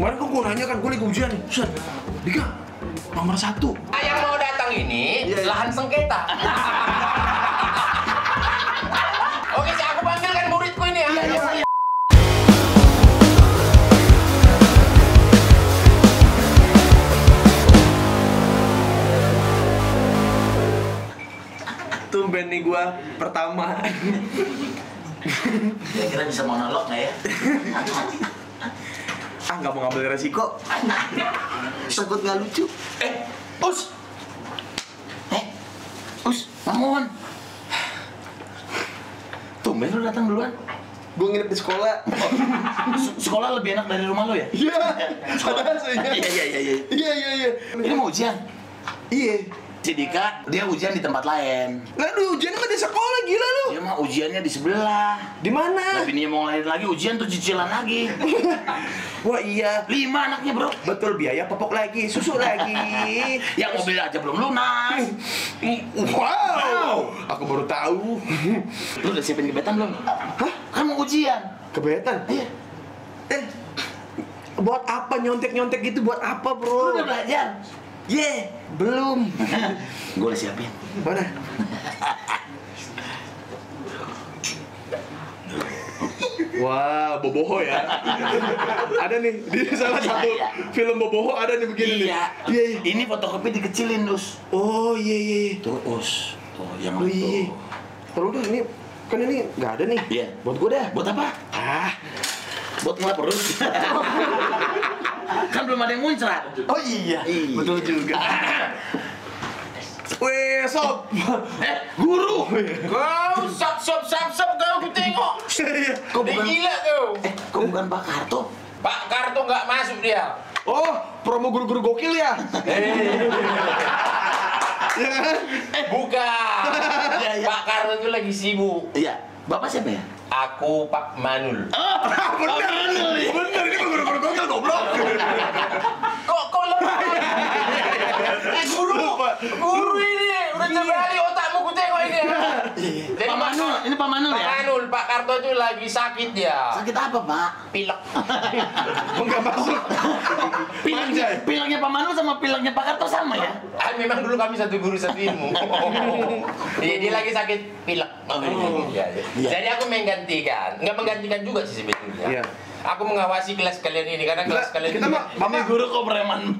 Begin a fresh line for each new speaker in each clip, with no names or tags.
Kemarin kan gue nanya kan, gue lagi ujian nih. Set, Dika, nomor satu.
Yang mau datang ini
Iya, iya.
lahan sengketa. Oke, sih aku panggilkan muridku ini ya.
Tumben nih gue pertama.
Kira-kira bisa monolog nggak ya?
nggak mau ngambil resiko. Takut nggak lucu.
Eh, Us! Eh, Us, Mamon! Tumben lu datang duluan.
Gue nginep di sekolah.
Sekolah lebih enak dari rumah lu ya?
Iya, ada aslinya.
Iya, iya, iya, iya.
Iya, iya, iya.
Ini mau ujian.
Iya.
Si Dika, dia ujian di tempat lain.
Lah, lu ujian mah di sekolah, gila lu.
Dia mah ujiannya di sebelah.
Di mana?
Nah, bininya mau ngelahirin lagi, ujian tuh cicilan lagi.
Wah iya,
Lima anaknya, bro.
betul biaya popok lagi, susu lagi.
Yang mobil aja belum lunas.
Wow, aku baru tahu.
Lu udah siapin gebetan belum? Hah? Kan mau ujian.
Kebetan.
Iya.
Eh, buat apa nyontek-nyontek gitu? Buat apa,
Lu
bro?
udah belajar?
Ye, belum.
Gue udah siapin.
Mana? Wah, Boboho ya. ada nih di salah
Iya,
satu
iya.
film Boboho ada nih begini
Iya.
nih. Iya, iya.
Ini fotokopi dikecilin, Dus.
Oh, iya, iya. iya.
Tuh, Us. Tuh, yang
Oh,
itu.
iya. Kalau udah ini kan ini nggak ada nih.
Iya.
Buat gue dah.
Buat apa?
Ah,
Buat ngelap perut. kan belum ada yang muncrat.
oh iya.
Iya.
Betul juga. Weh, sob.
Eh, guru.
Kau sap sap sap sap kau aku tengok.
Iya.
Dia
bukan
gila kau.
Eh, kok bukan Pak Karto?
Pak Karto nggak masuk dia.
Oh, promo guru-guru gokil ya? Ya kan?
Bukan.
Iya, iya.
Pak Karto itu lagi sibuk.
Iya. Bapak siapa ya?
Aku Pak Manul.
Bener, bener ini guru-guru gokil goblok.
Kok kok lemah? Eh guru, guru ini udah terbalik otakmu ku tengok ini. Jadi
Pak Manul, ini Pak Manul
Pak
ya?
Manul, Pak Karto itu lagi sakit dia.
Sakit apa, Pak?
Pilek.
Enggak masuk.
Pileknya, pileknya Pak Manul sama pileknya Pak Karto sama ya?
Ah, memang dulu kami satu guru satu ilmu. Iya, dia lagi sakit pilek.
Oh,
Iya, iya.
Iya.
Jadi aku menggantikan, nggak menggantikan juga sih sebetulnya.
Iya.
Aku mengawasi kelas kalian ini karena kelas kalian
kita
ini.
mah- Bapak-
guru kok preman.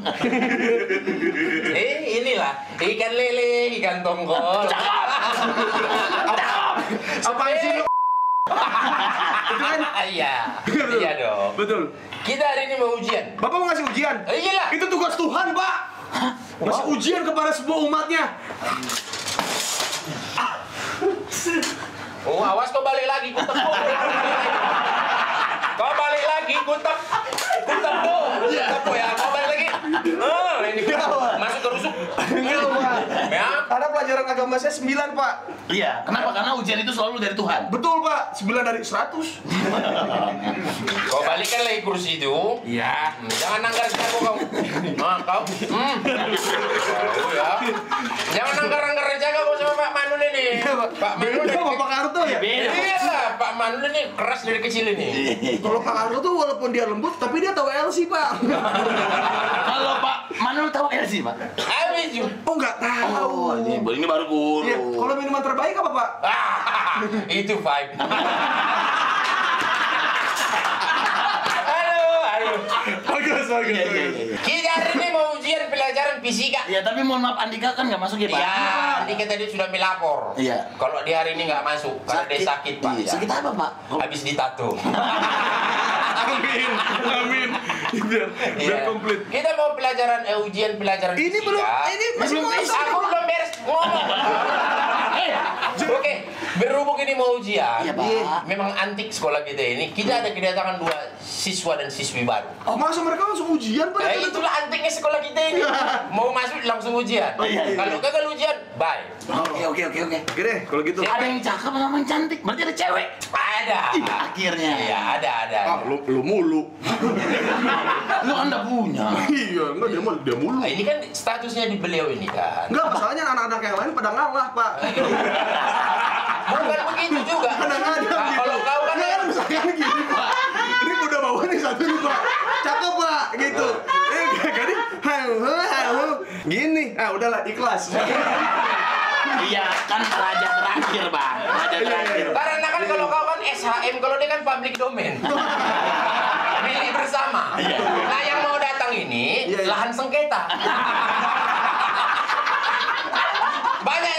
Eh, inilah ikan lele, ikan tongkol.
Apa sih lu? Itu kan?
Iya, iya dong.
Betul.
Kita hari ini mau ujian.
Bapak mau ngasih ujian?
Eh, iyalah.
Itu tugas Tuhan, Pak. Ngasih ujian kepada sebuah umatnya.
Oh, awas kau balik lagi, ku tepuk. Balik lagi, ku tep, ku tepuk, ku tepuk ya. Kau balik lagi. Oh, ini masuk ke rusuk.
Enggak, Pak.
Ya,
Karena pelajaran agama saya 9, Pak.
Iya, kenapa? Karena ujian itu selalu dari Tuhan.
Betul, Pak. 9 dari 100.
kau balikkan lagi kursi itu.
Iya.
Hmm, Jangan nanggar jago kau. Nah, kau. Hmm. Kau ya. Jangan nanggar-nanggar jaga kau sama Pak Manul ini. Pak Manul.
Beda sama Pak Karto ya?
Iya lah, Pak Manul ini keras dari kecil ini.
Kalau Pak Karto tuh walaupun dia lembut, tapi dia tahu LC, Pak.
Kalau Pak Manul tahu LC, Pak?
Oh, nggak tahu.
Oh, ini, ini baru guru.
Iya, kalau minuman terbaik apa, Pak?
Ah, itu vibe. Aduh, aduh.
Bagus, bagus.
Iya, iya, iya.
Kita hari ini mau ujian pelajaran fisika.
Ya, tapi mohon maaf Andika kan nggak masuk ya, Pak?
Ya, nanti kita tadi sudah melapor.
Iya.
Kalau dia hari ini nggak masuk, karena dia sakit, Pak.
Iya. Sakit apa, Pak?
Habis ditato.
Amin, amin. Biar, biar
Iya.
komplit.
Kita mau pelajaran eh, ujian pelajaran
Ini
fisika.
belum, ini masih
Belum.
Aku belum
Whoa!
Oke, berhubung ini mau ujian.
Iya, Pak.
Memang antik sekolah kita ini. Kita ada kedatangan dua siswa dan siswi baru.
Oh, masa mereka langsung ujian, Pak?
Eh, itulah antiknya sekolah kita ini. Mau masuk langsung ujian.
Oh, iya, iya.
Kalau gagal ujian, bye.
Oke, oke, oke, oke.
Oke deh, kalau gitu.
Ada yang cakep sama yang cantik, berarti ada cewek.
Ada.
Iya, akhirnya.
Iya, ada, ada.
Ah, lu, lu mulu.
Lu kan udah punya.
iya, enggak dia mulu, dia mulu.
Nah, ini kan statusnya di beliau ini kan.
Enggak, masalahnya anak-anak yang lain pada ngalah, Pak.
Bukan begitu juga.
Kadang-kadang
Nah,
gitu.
kalau kau kan
kan misalkan gini, Pak. Ini udah bawa nih satu nih, Pak. cakep pak gitu eh gini hau, hau, hau. gini ah udahlah ikhlas
Iya, kan raja terakhir, Bang. Raja
Iya,
terakhir.
Karena kan kalau kau kan SHM, kalau dia kan public domain. Milik bersama. Nah yang mau datang ini
Iya, iya.
lahan sengketa. Banyak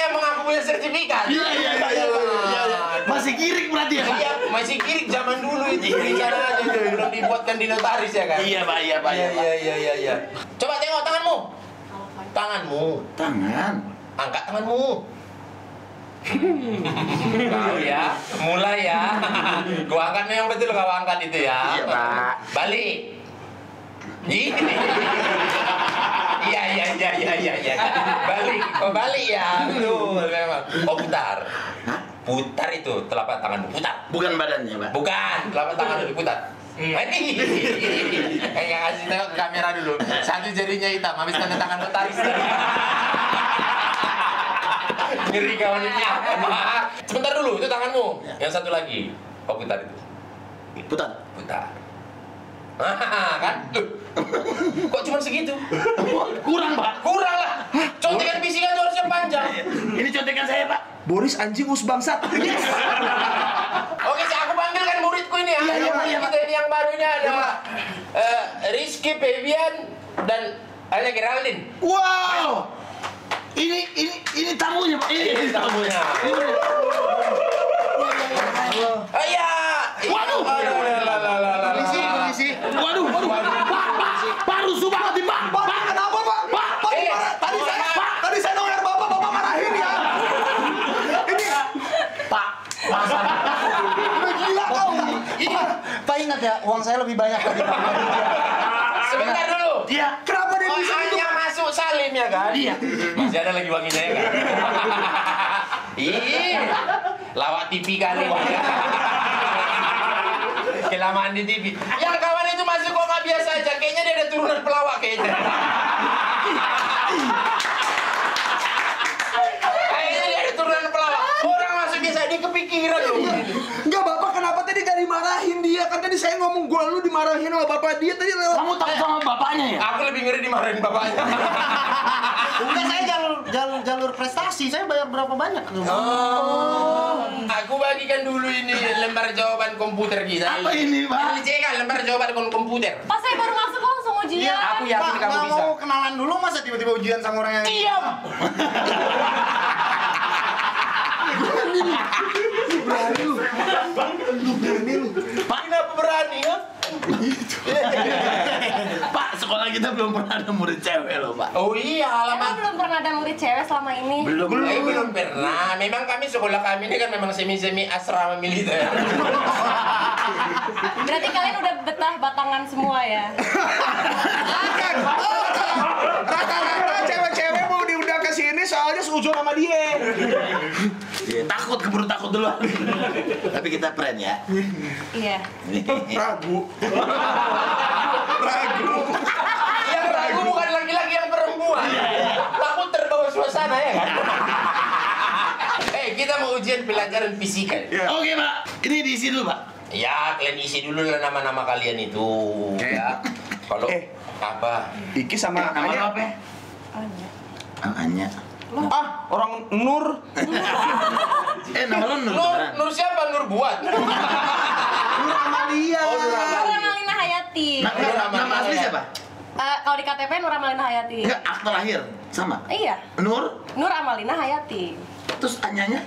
punya sertifikat.
Iya, iya, iya, iya, iya, iya. Masih kirik berarti ya?
Iya, masih kirik zaman dulu itu rencana aja tuh, belum dibuatkan di notaris ya kan?
Iya, Pak, iya, Pak,
Iya,
iya,
iya, iya, iya, iya. Coba tengok tanganmu. Tanganmu.
Tangan.
Angkat tanganmu. Kau ya, mulai ya. Gua angkat yang betul kau angkat itu ya.
Iya, Pak.
Balik. Ih. Iya, iya, iya, iya, iya, iya. Balik, oh balik ya. Betul, memang. Oh putar.
Hah?
Putar itu telapak tanganmu, putar.
Bukan badannya, Pak.
Bukan, telapak tangan diputar. Kayak kasih tengok ke kamera dulu. Satu jarinya hitam, habis tanda tangan notaris. Ngeri kawan ini. Sebentar dulu, itu tanganmu. Yang satu lagi. Kau putar itu.
Putar.
Putar. Kan? Tuh. Kok cuma segitu?
Kurang, Pak.
Kurang lah. Contekan bisikan tuh harusnya panjang.
Ini contekan saya, Pak.
Boris anjing us bangsat
Oke, sih, aku panggilkan muridku ini ya.
Iya, iya, iya, Pak.
Kita ini yang baru ini ada eh, Rizky Febian dan ada Geraldine.
Wow. Ini ini ini tamunya, Pak. Ini,
Ini tamunya. Oh iya.
Waduh.
Aduh, la, la, la, la, la.
Permisi, permisi. Waduh, waduh. Pak, Pak. Pak rusuh banget nih, Pak.
Pak, kenapa Pak?
Pak,
Pak,
Eh,
marah. tadi
Pak.
saya, Pak, tadi saya dengar Bapak, Bapak marahin ya. Ini,
Pak. Masa
udah gila kau.
Iya.
Ya, uang saya lebih banyak Bapak.
Sebentar dulu.
Dia
Kenapa dia
Oh,
bisa gitu?
hanya masuk Salim ya kan?
Iya.
Masih ada lagi wanginya ya kan? Ih, lawak TV kali. Kelamaan di TV. Yang kawan itu masuk kok nggak biasa aja. Kayaknya dia ada turunan pelawak. Kayaknya dia ada turunan pelawak. Orang dia kepikiran loh.
Enggak, Bapak kenapa tadi gak dimarahin dia? Kan tadi saya ngomong gua lu dimarahin sama Bapak dia tadi lewat.
kamu tahu sama bapaknya ya?
Aku lebih ngeri dimarahin bapaknya.
Bukan saya jalur jalur jalur prestasi, saya bayar berapa banyak?
Oh, aku bagikan dulu ini lembar jawaban komputer kita.
Apa ini, Pak?
Ini cek kan lembar jawaban komputer.
Pas saya baru masuk langsung ujian.
Iya, aku yakin
Pak,
kamu bisa.
mau kenalan dulu masa tiba-tiba ujian sama orang yang
Diam.
Berani lu. Lu berani lu.
Kenapa berani ya?
Pak, sekolah kita belum pernah ada murid cewek loh, Pak.
Oh iya,
Emang
alamat.
belum pernah ada murid cewek selama ini.
Belum.
Eh, belum pernah. Memang kami sekolah kami ini kan memang semi-semi asrama militer.
Berarti kalian udah betah batangan semua ya.
Kan, oh, rata-rata ke sini soalnya seujung sama dia.
Iya, takut keburu takut dulu. Tapi kita keren ya.
Iya.
Ragu. Ragu.
yang ragu bukan laki-laki yang perempuan. Takut terbawa suasana ya kan? Eh, kita mau ujian pelajaran fisika.
Ya.
Oke, Pak. Ini diisi dulu, Pak.
Ya, kalian isi dulu lah nama-nama kalian itu. Ya. Kalau
Eh.
apa?
Iki sama Anya.
apa? ya? Ah, Anya.
Ah, orang Nur.
Eh, nama lu Nur.
Nur? Nur siapa? Nur buat.
Nur Amalia.
Oh, Nur Amalia.
Nura Malina Hayati.
Na-
Nur
nama, nama asli siapa?
Eh, kalau di KTP Nura Malina Hayati.
Enggak, akte lahir. Sama.
Iya.
Nur,
Nur Amalina Hayati.
terus Anyanya?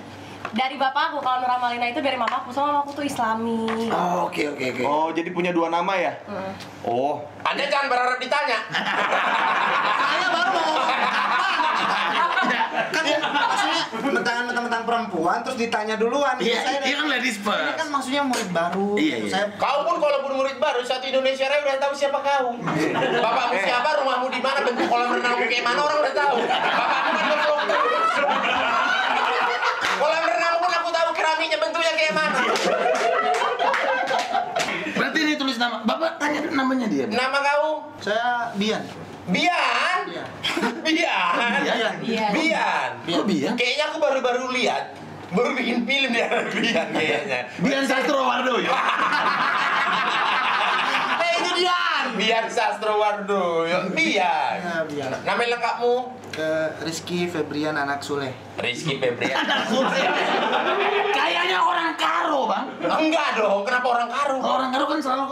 Dari bapakku, kalau Nur Amalina itu dari mamaku, soalnya mamaku tuh Islami.
Oh, oke, oke, oke.
Oh, jadi punya dua nama ya?
Mm.
Oh.
Anda jangan berharap ditanya.
Saya baru mau kan maksudnya mentang-mentang perempuan terus ditanya duluan.
Iya,
Saya
iya kan ladies
Ini
first.
kan maksudnya murid baru.
Iya, iya.
Saya
Kau pun kalau pun murid baru satu Indonesia Raya udah tahu siapa kau. Bapakmu siapa, rumahmu di mana, bentuk kolam renangmu kayak mana orang udah tahu. Bapakmu kan ngevlog terus. Kolam renang pun aku tahu bentuknya kayak mana.
Berarti ini tulis nama. Bapak tanya namanya dia. Pak.
Nama kau?
saya Bian.
Bian.
Iya.
Bian.
Bian.
Bian.
Bian.
Kok Bian?
Kayaknya aku baru-baru lihat. Baru bikin film dia Bian kayaknya.
Bian Sastrowardoyo.
Eh itu Dian.
Biar Sastrowardo. Yuk, Biar.
Ya, Biar.
Nama lengkapmu?
Ke Rizky Febrian anak Sule.
Rizky Febrian.
Kayaknya orang karo, Bang.
Enggak dong, kenapa orang karo?
Orang karo kan selalu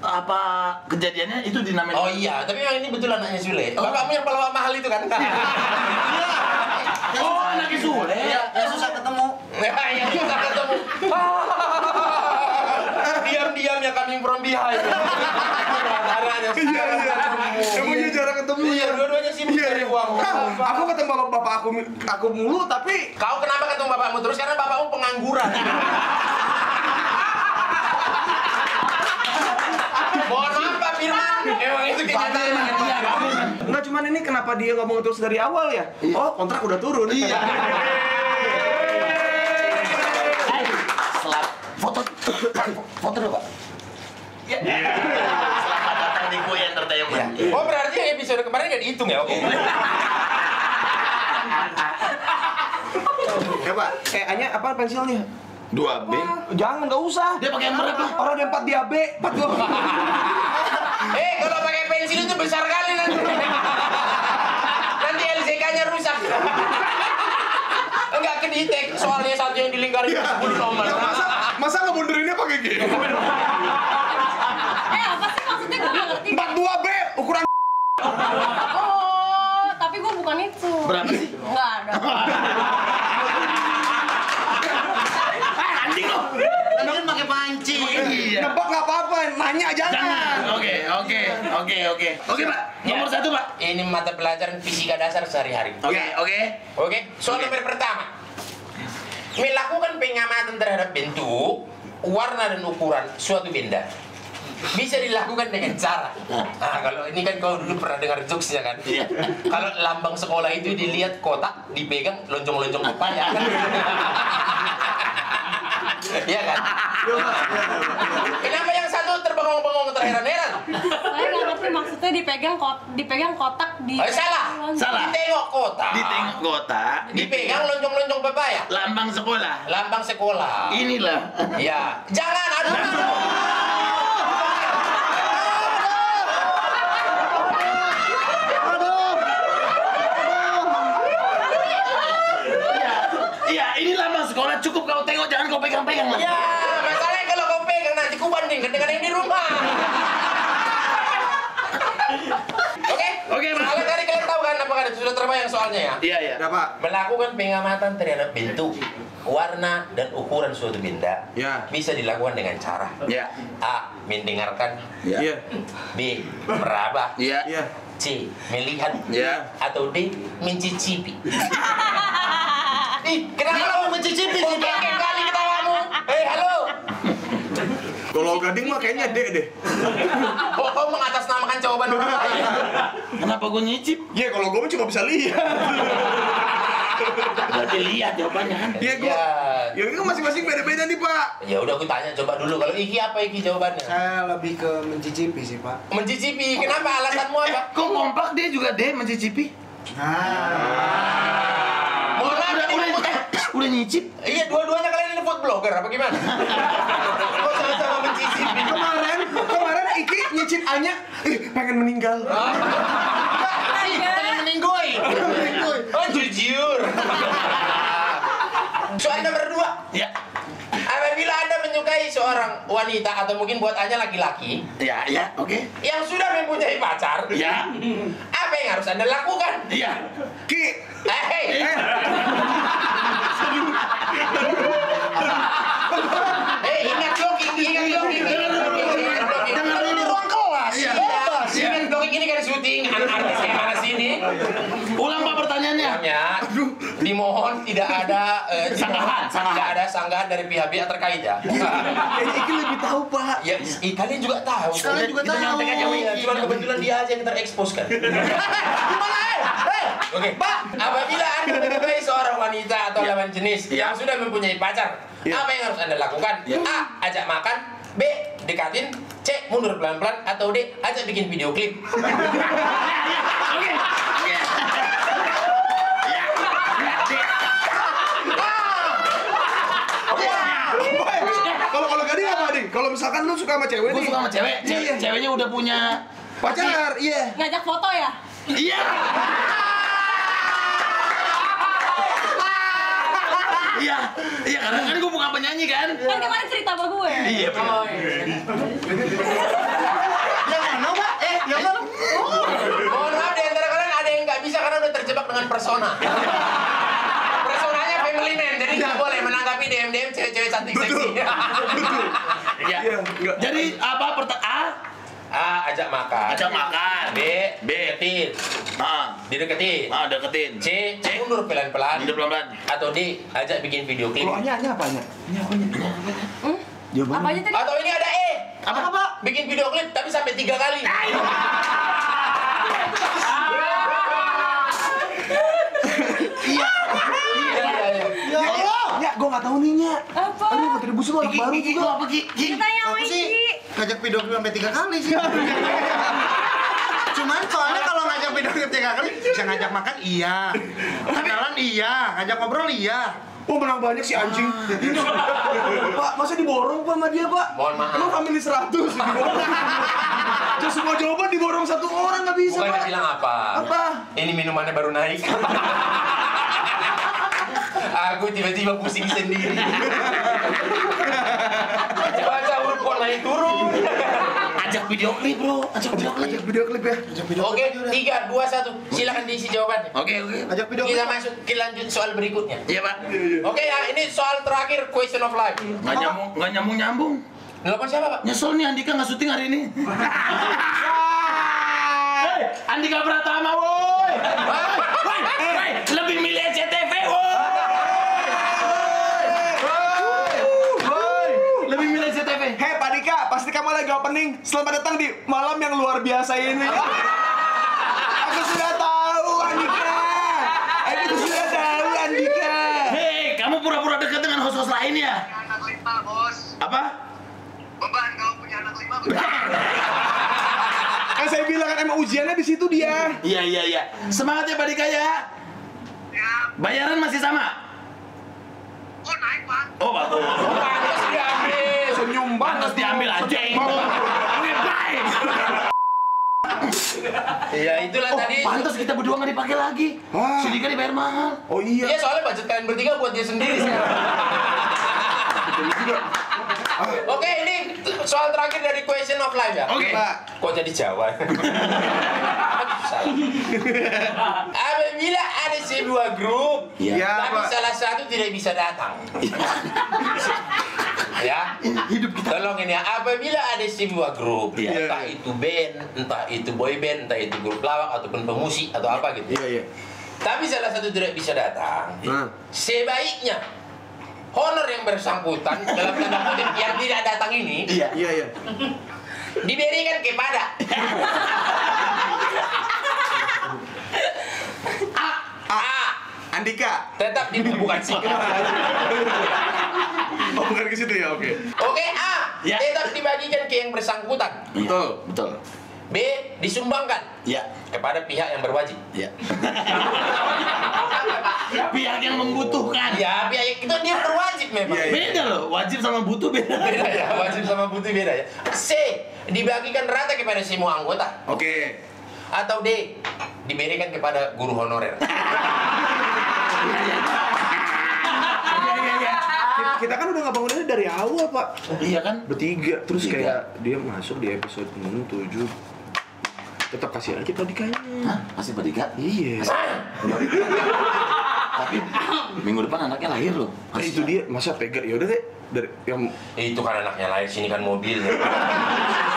apa kejadiannya itu dinamain
Oh iya, tapi yang ini betul anaknya Sule. Bapakmu yang pelawak mahal itu kan?
Oh, anaknya Sule.
Iya.
Ya susah ketemu.
Yang kita ketemu. Diam-diam ya coming from behind. Caranya
Iya iya. Jarang ketemu
Iya,
ya.
dua-duanya sibuk
Iya,
cari
iya.
uang.
Aku ketemu bapak bapak aku aku mulu tapi
Kau kenapa ketemu bapakmu terus? Karena bapakmu pengangguran. Mohon maaf Pak Firman, emang itu kenyataan.
Enggak cuman ini kenapa dia ngomong terus dari awal ya? Oh, kontrak udah turun. Iya.
Foto foto dulu, Pak. Ya. Selamat datang di Kue Entertainment.
Oh berarti episode kemarin nggak dihitung ya? Oke.
Ya, Pak. Eh, Anya apa pensilnya?
Dua B.
Jangan, nggak usah.
Dia pakai yang berat, Pak.
Orang dia 4 diabe, 4 dua.
Eh kalau pakai pensil itu besar kali nanti. Nanti LCK-nya rusak. Enggak kedetek, soalnya satu yang dilingkarin
Iya.
10 nomor.
Ya, masa masa ngebundurinnya pakai gini?
Eh apa sih maksudnya gue gak ngerti
42B ukuran
Oh tapi gue bukan itu
Berapa sih?
Enggak ada
Anjing lo.
Kan dia kan pakai panci.
Iya.
nebak nggak nanya jangan.
Jangan. Oke, oke, oke, oke. Oke, Pak. Nomor
Ya.
satu, Pak.
Ini mata pelajaran fisika dasar sehari-hari.
Oke, oke.
Oke, soal nomor pertama. Melakukan pengamatan terhadap bentuk, warna dan ukuran suatu benda bisa dilakukan dengan cara. Nah, kalau ini kan kau dulu pernah dengar jokesnya kan?
Iya.
Kalau lambang sekolah itu dilihat kotak, dipegang loncong-loncong pepaya kan? Iya kan? Kenapa yang satu terbengong-bengong terheran-heran?
Saya gak ngerti maksudnya dipegang kot dipegang kotak di
Oh, salah.
Salah.
Ditengok kotak.
Ditengok kotak,
Dipegang loncong-loncong pepaya.
lambang sekolah.
Lambang sekolah.
Inilah.
Ya, jangan aduh.
Iya, ini lambang sekolah cukup kau tengok, jangan kau pegang-pegang lah.
Ya, masalahnya kalau kau pegang nanti ku bandingkan dengan yang di rumah. Oke?
Oke.
Kalau tadi kalian tahu kan apa kan itu sudah terbayang soalnya ya?
Iya, iya.
Ya, Pak.
Melakukan pengamatan terhadap bentuk, warna, dan ukuran suatu benda
Ya.
bisa dilakukan dengan cara
Iya.
A. Mendengarkan
Iya.
Iya.
B. Meraba
Iya.
Iya.
C. Melihat
Iya.
Atau D. Mencicipi Ih, kenapa lo
mencicipi
kayak kali ketawamu? Hei, halo
Kalau gading mah kayaknya D deh.
Kok kau mengatasnamakan jawaban orang lain?
Kenapa gue nyicip?
Iya, kalau gue cuma bisa lihat.
Berarti lihat jawabannya kan.
Iya, gue.
Ya,
Ya, ini kan masing-masing beda-beda nih, Pak.
ya udah aku tanya coba dulu kalau Iki apa Iki jawabannya?
Saya lebih ke mencicipi sih, Pak.
Mencicipi, kenapa alasanmu apa?
Kok kompak dia juga deh mencicipi?
Nah,
Udah,
ini
udah, eh, udah nyicip?
Iya, dua-duanya kalian ini food blogger apa gimana? Kok sama-sama mencicipi?
Kemarin, kemarin Iki nyicip Anya, ih pengen meninggal.
Pengen meninggoy. Oh, jujur. Soal nomor dua.
Ya.
Apabila Anda menyukai seorang wanita atau mungkin buat Anda laki-laki
Ya, ya, oke.
yang sudah mempunyai pacar,
Ya.
apa yang harus Anda lakukan?
Iya.
Ki,
Eh, hey. Eh, ingat blocking, ingat blocking, ingat blocking, ingat blocking.
Dulu.
ruang kelas.
Iya.
Iya. Ingat blocking ini kan syuting, anak-anak sini.
Ulang Pak pertanyaannya.
Makanya dimohon tidak ada eh,
Sanggahan,
tidak-
sanggahan.
tidak ada sanggahan dari pihak-pihak terkait ya.
kayaknya Iki lebih tahu, Pak.
Ya, kalian juga tahu.
Kalian juga
Kita
tahu.
nyontek aja.
Iya, cuma kebetulan dia aja yang terekspos kan. Gimana eh? Eh, Oke, Pak. Apabila Anda menyukai seorang wanita atau lawan jenis yang sudah mempunyai pacar,
Ya.
apa yang harus Anda lakukan? A. Ajak makan. B. Dekatin. C. Mundur pelan-pelan. Atau D. Ajak bikin video klip.
Oke. Oke. Ya.
Apa? Kalau misalkan lu suka sama cewek
Gue
nih.
suka sama cewek, cewek
Iya.
ceweknya udah punya
Pacar, iya.
Ngajak foto ya?
Iya. Iya, iya karena kan gue bukan penyanyi kan.
Kan kemarin cerita sama gue.
Iya benar.
Yang mana, Pak? Eh, yang mana?
Mohon maaf di antara kalian ada yang nggak bisa karena udah terjebak dengan persona. Man, jadi nggak boleh menanggapi DM-DM cewek-cewek cantik seksi.
Iya.
Iya, enggak.
Jadi apa pertanyaan A?
A. Ajak makan.
Ajak makan.
B.
B.
Deketin.
Ah,
Dideketin.
ah deketin.
C. Mundur pelan-pelan.
Hidup pelan-pelan.
Atau D. Ajak bikin video klip.
Kalau hanya hanya apa hanya?
Hmm? Apa aja tadi?
Atau ini ada E.
Apa?
Apa?
Bikin video klip tapi sampai tiga kali. Iya, iya, iya.
Ya
Gua nggak tahu nih nya.
Apa?
Aduh, kontribusi lu anak baru
Gigi,
juga.
apa Gi? Gi?
Ditanya sama
sih
Iki.
ngajak video klip sampai tiga kali sih. Cuman soalnya kalau ngajak video klip tiga kali bisa ngajak makan iya, kenalan iya, ngajak ngobrol iya.
Oh, menang banyak si anjing. Pak, masa diborong Pak sama dia, Pak?
Mohon maaf.
Emang family 100 diborong. Terus semua jawaban diborong satu orang nggak bisa,
Bukan
Pak.
bilang apa?
Apa?
Ini minumannya baru naik. Aku tiba-tiba pusing sendiri. Baca huruf naik turun.
Ajak video klip bro, ajak video klip.
Ajak video klip ya.
Oke, tiga, dua, satu. Silakan diisi jawabannya.
Oke oke.
Ngajak video
Kita
klip.
masuk ke lanjut soal berikutnya.
Iya pak.
Oke ya, ini soal terakhir question of life.
Nggak nyambung, nggak nyambung nyambung.
Nelfon siapa pak?
Nyesel nih Andika nggak syuting hari ini. Hei, Andika Pratama woi. Woi, woi, lebih
pasti kamu lagi opening. Selamat datang di malam yang luar biasa ini. Aku sudah tahu Andika. Aku sudah tahu Andika.
Hei, kamu pura-pura dekat dengan host-host lain ya?
anak lima bos
Apa?
beban kau punya anak lima beban
Kan saya bilang kan emang ujiannya di situ dia.
Iya iya iya. Semangat ya Pak Dika ya.
ya
Bayaran masih sama?
oh naik pak
Oh bagus.
Pantas diambil.
Senyum
Pantas diambil anjing. Oke, baik.
Ya itulah
Oh,
tadi.
pantas kita berdua nggak dipakai lagi.
Ah.
Si Dika dibayar mahal.
Oh iya.
Iya soalnya budget kalian bertiga buat dia sendiri sekarang. Oke ini soal terakhir dari question of life ya.
Oke.
Pak.
Kok jadi Jawa? Salah. Apabila ada sebuah grup,
Iya.
Ya,
tapi
Pak.
salah satu tidak bisa datang. ya,
Hidup kita.
tolong ini ya. Apabila ada sebuah grup,
Iya.
entah itu band, entah itu boy band, entah itu grup lawak ataupun pemusik atau apa gitu.
Iya iya.
Tapi salah satu tidak bisa datang.
Nah.
Sebaiknya honor yang bersangkutan dalam tanda kutip yang tidak datang ini
Iya.
Iya iya.
diberikan kepada.
Andika.
Tetap di bukan singkat.
Oh bukan ke situ ya, oke.
Oke, A.
Ya.
Tetap dibagikan ke yang bersangkutan.
Betul.
Betul.
B. Disumbangkan
Iya.
kepada pihak yang berwajib.
Iya. Pihak yang membutuhkan.
Ya, pihak itu dia berwajib memang.
Iya, iya.
Beda loh, wajib sama butuh beda.
Beda ya, wajib sama butuh beda ya. C. Dibagikan rata kepada semua anggota.
Oke.
Atau D. Diberikan kepada guru honorer.
Iya iya iya.
Kita- kan udah ngebanguninnya dari awal, Pak.
Iya kan?
Bertiga. Terus
Bertiga.
kayak dia masuk di episode 6, 7. Tetap kasih aja kita dikanya.
Hah? Masih berdika?
Iya.
Tapi minggu depan anaknya lahir loh.
Nah, itu dia masa tega ya udah deh dari yang
Itu kan anaknya lahir sini kan mobil.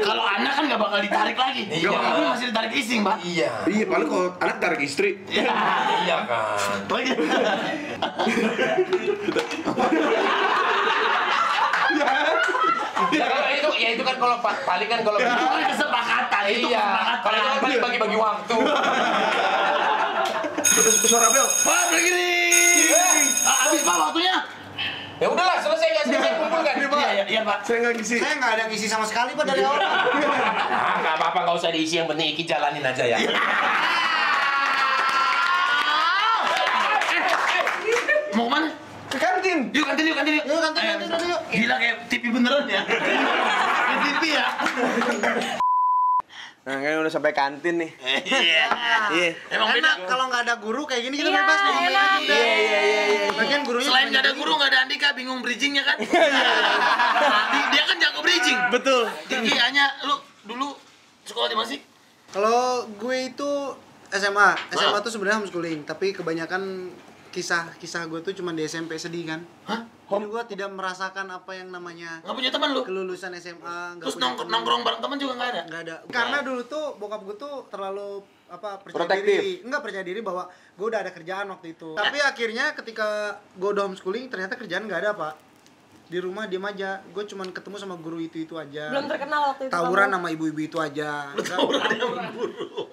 Kalau anak kan nggak bakal ditarik lagi.
Iya.
Tapi masih ditarik ising, Pak.
iya.
iya paling kalau anak tarik istri
Iya kan.
Oh iya.
Ya kalau itu ya itu kan kalau pa- paling kan kalau
Itu kan kesepakatan. Itu
Iya,
kesepakatan.
kalau itu kan paling bagi-bagi waktu.
suara bel
Pak, begini. Ah, Habis Pak waktunya.
Ya udahlah, selesai ya selesai kumpulkan.
Iya, iya, iya, Pak.
saya nggak ngisi
Saya nggak ada ngisi sama sekali pak dari awal.
Ah, nggak apa-apa, nggak usah diisi yang penting Iki jalanin aja ya.
Mau ke mana?
ke kantin
Yuk kantin yuk kantin yuk.
Yuk, kantin, kantin, kantin, yuk.
Gila kayak TV beneran ya. TV ya.
Nah, kan udah sampai kantin nih.
Iya.
Iya.
Emang beda.
Enak kalau nggak ada guru kayak gini kita
Iya,
bebas udah.
Iya, iya, iya, iya.
Lagian gurunya
Selain nggak ada
jadi-
guru, nggak ada Andika, bingung bridgingnya kan? Di- Dia kan jago bridging.
Betul.
Tinggi hanya lu dulu sekolah di mana sih?
Kalau gue itu SMA, SMA tuh sebenarnya homeschooling, tapi kebanyakan kisah-kisah gue tuh cuma di SMP sedih kan.
Hah?
Jadi gue tidak merasakan apa yang namanya
Nggak punya teman lu?
kelulusan SMA, nggak
Terus
punya
nong nongkrong bareng teman juga nggak ada?
nggak ada. Karena dulu tuh bokap gue tuh terlalu apa percaya
Protektif.
diri, nggak percaya diri bahwa gue udah ada kerjaan waktu itu. Tapi akhirnya ketika gue udah homeschooling ternyata kerjaan nggak ada pak. Di rumah diem aja, gue cuman ketemu sama guru itu itu aja.
Belum terkenal waktu itu.
Tawuran sama ibu-ibu itu aja.
Tawuran sama guru.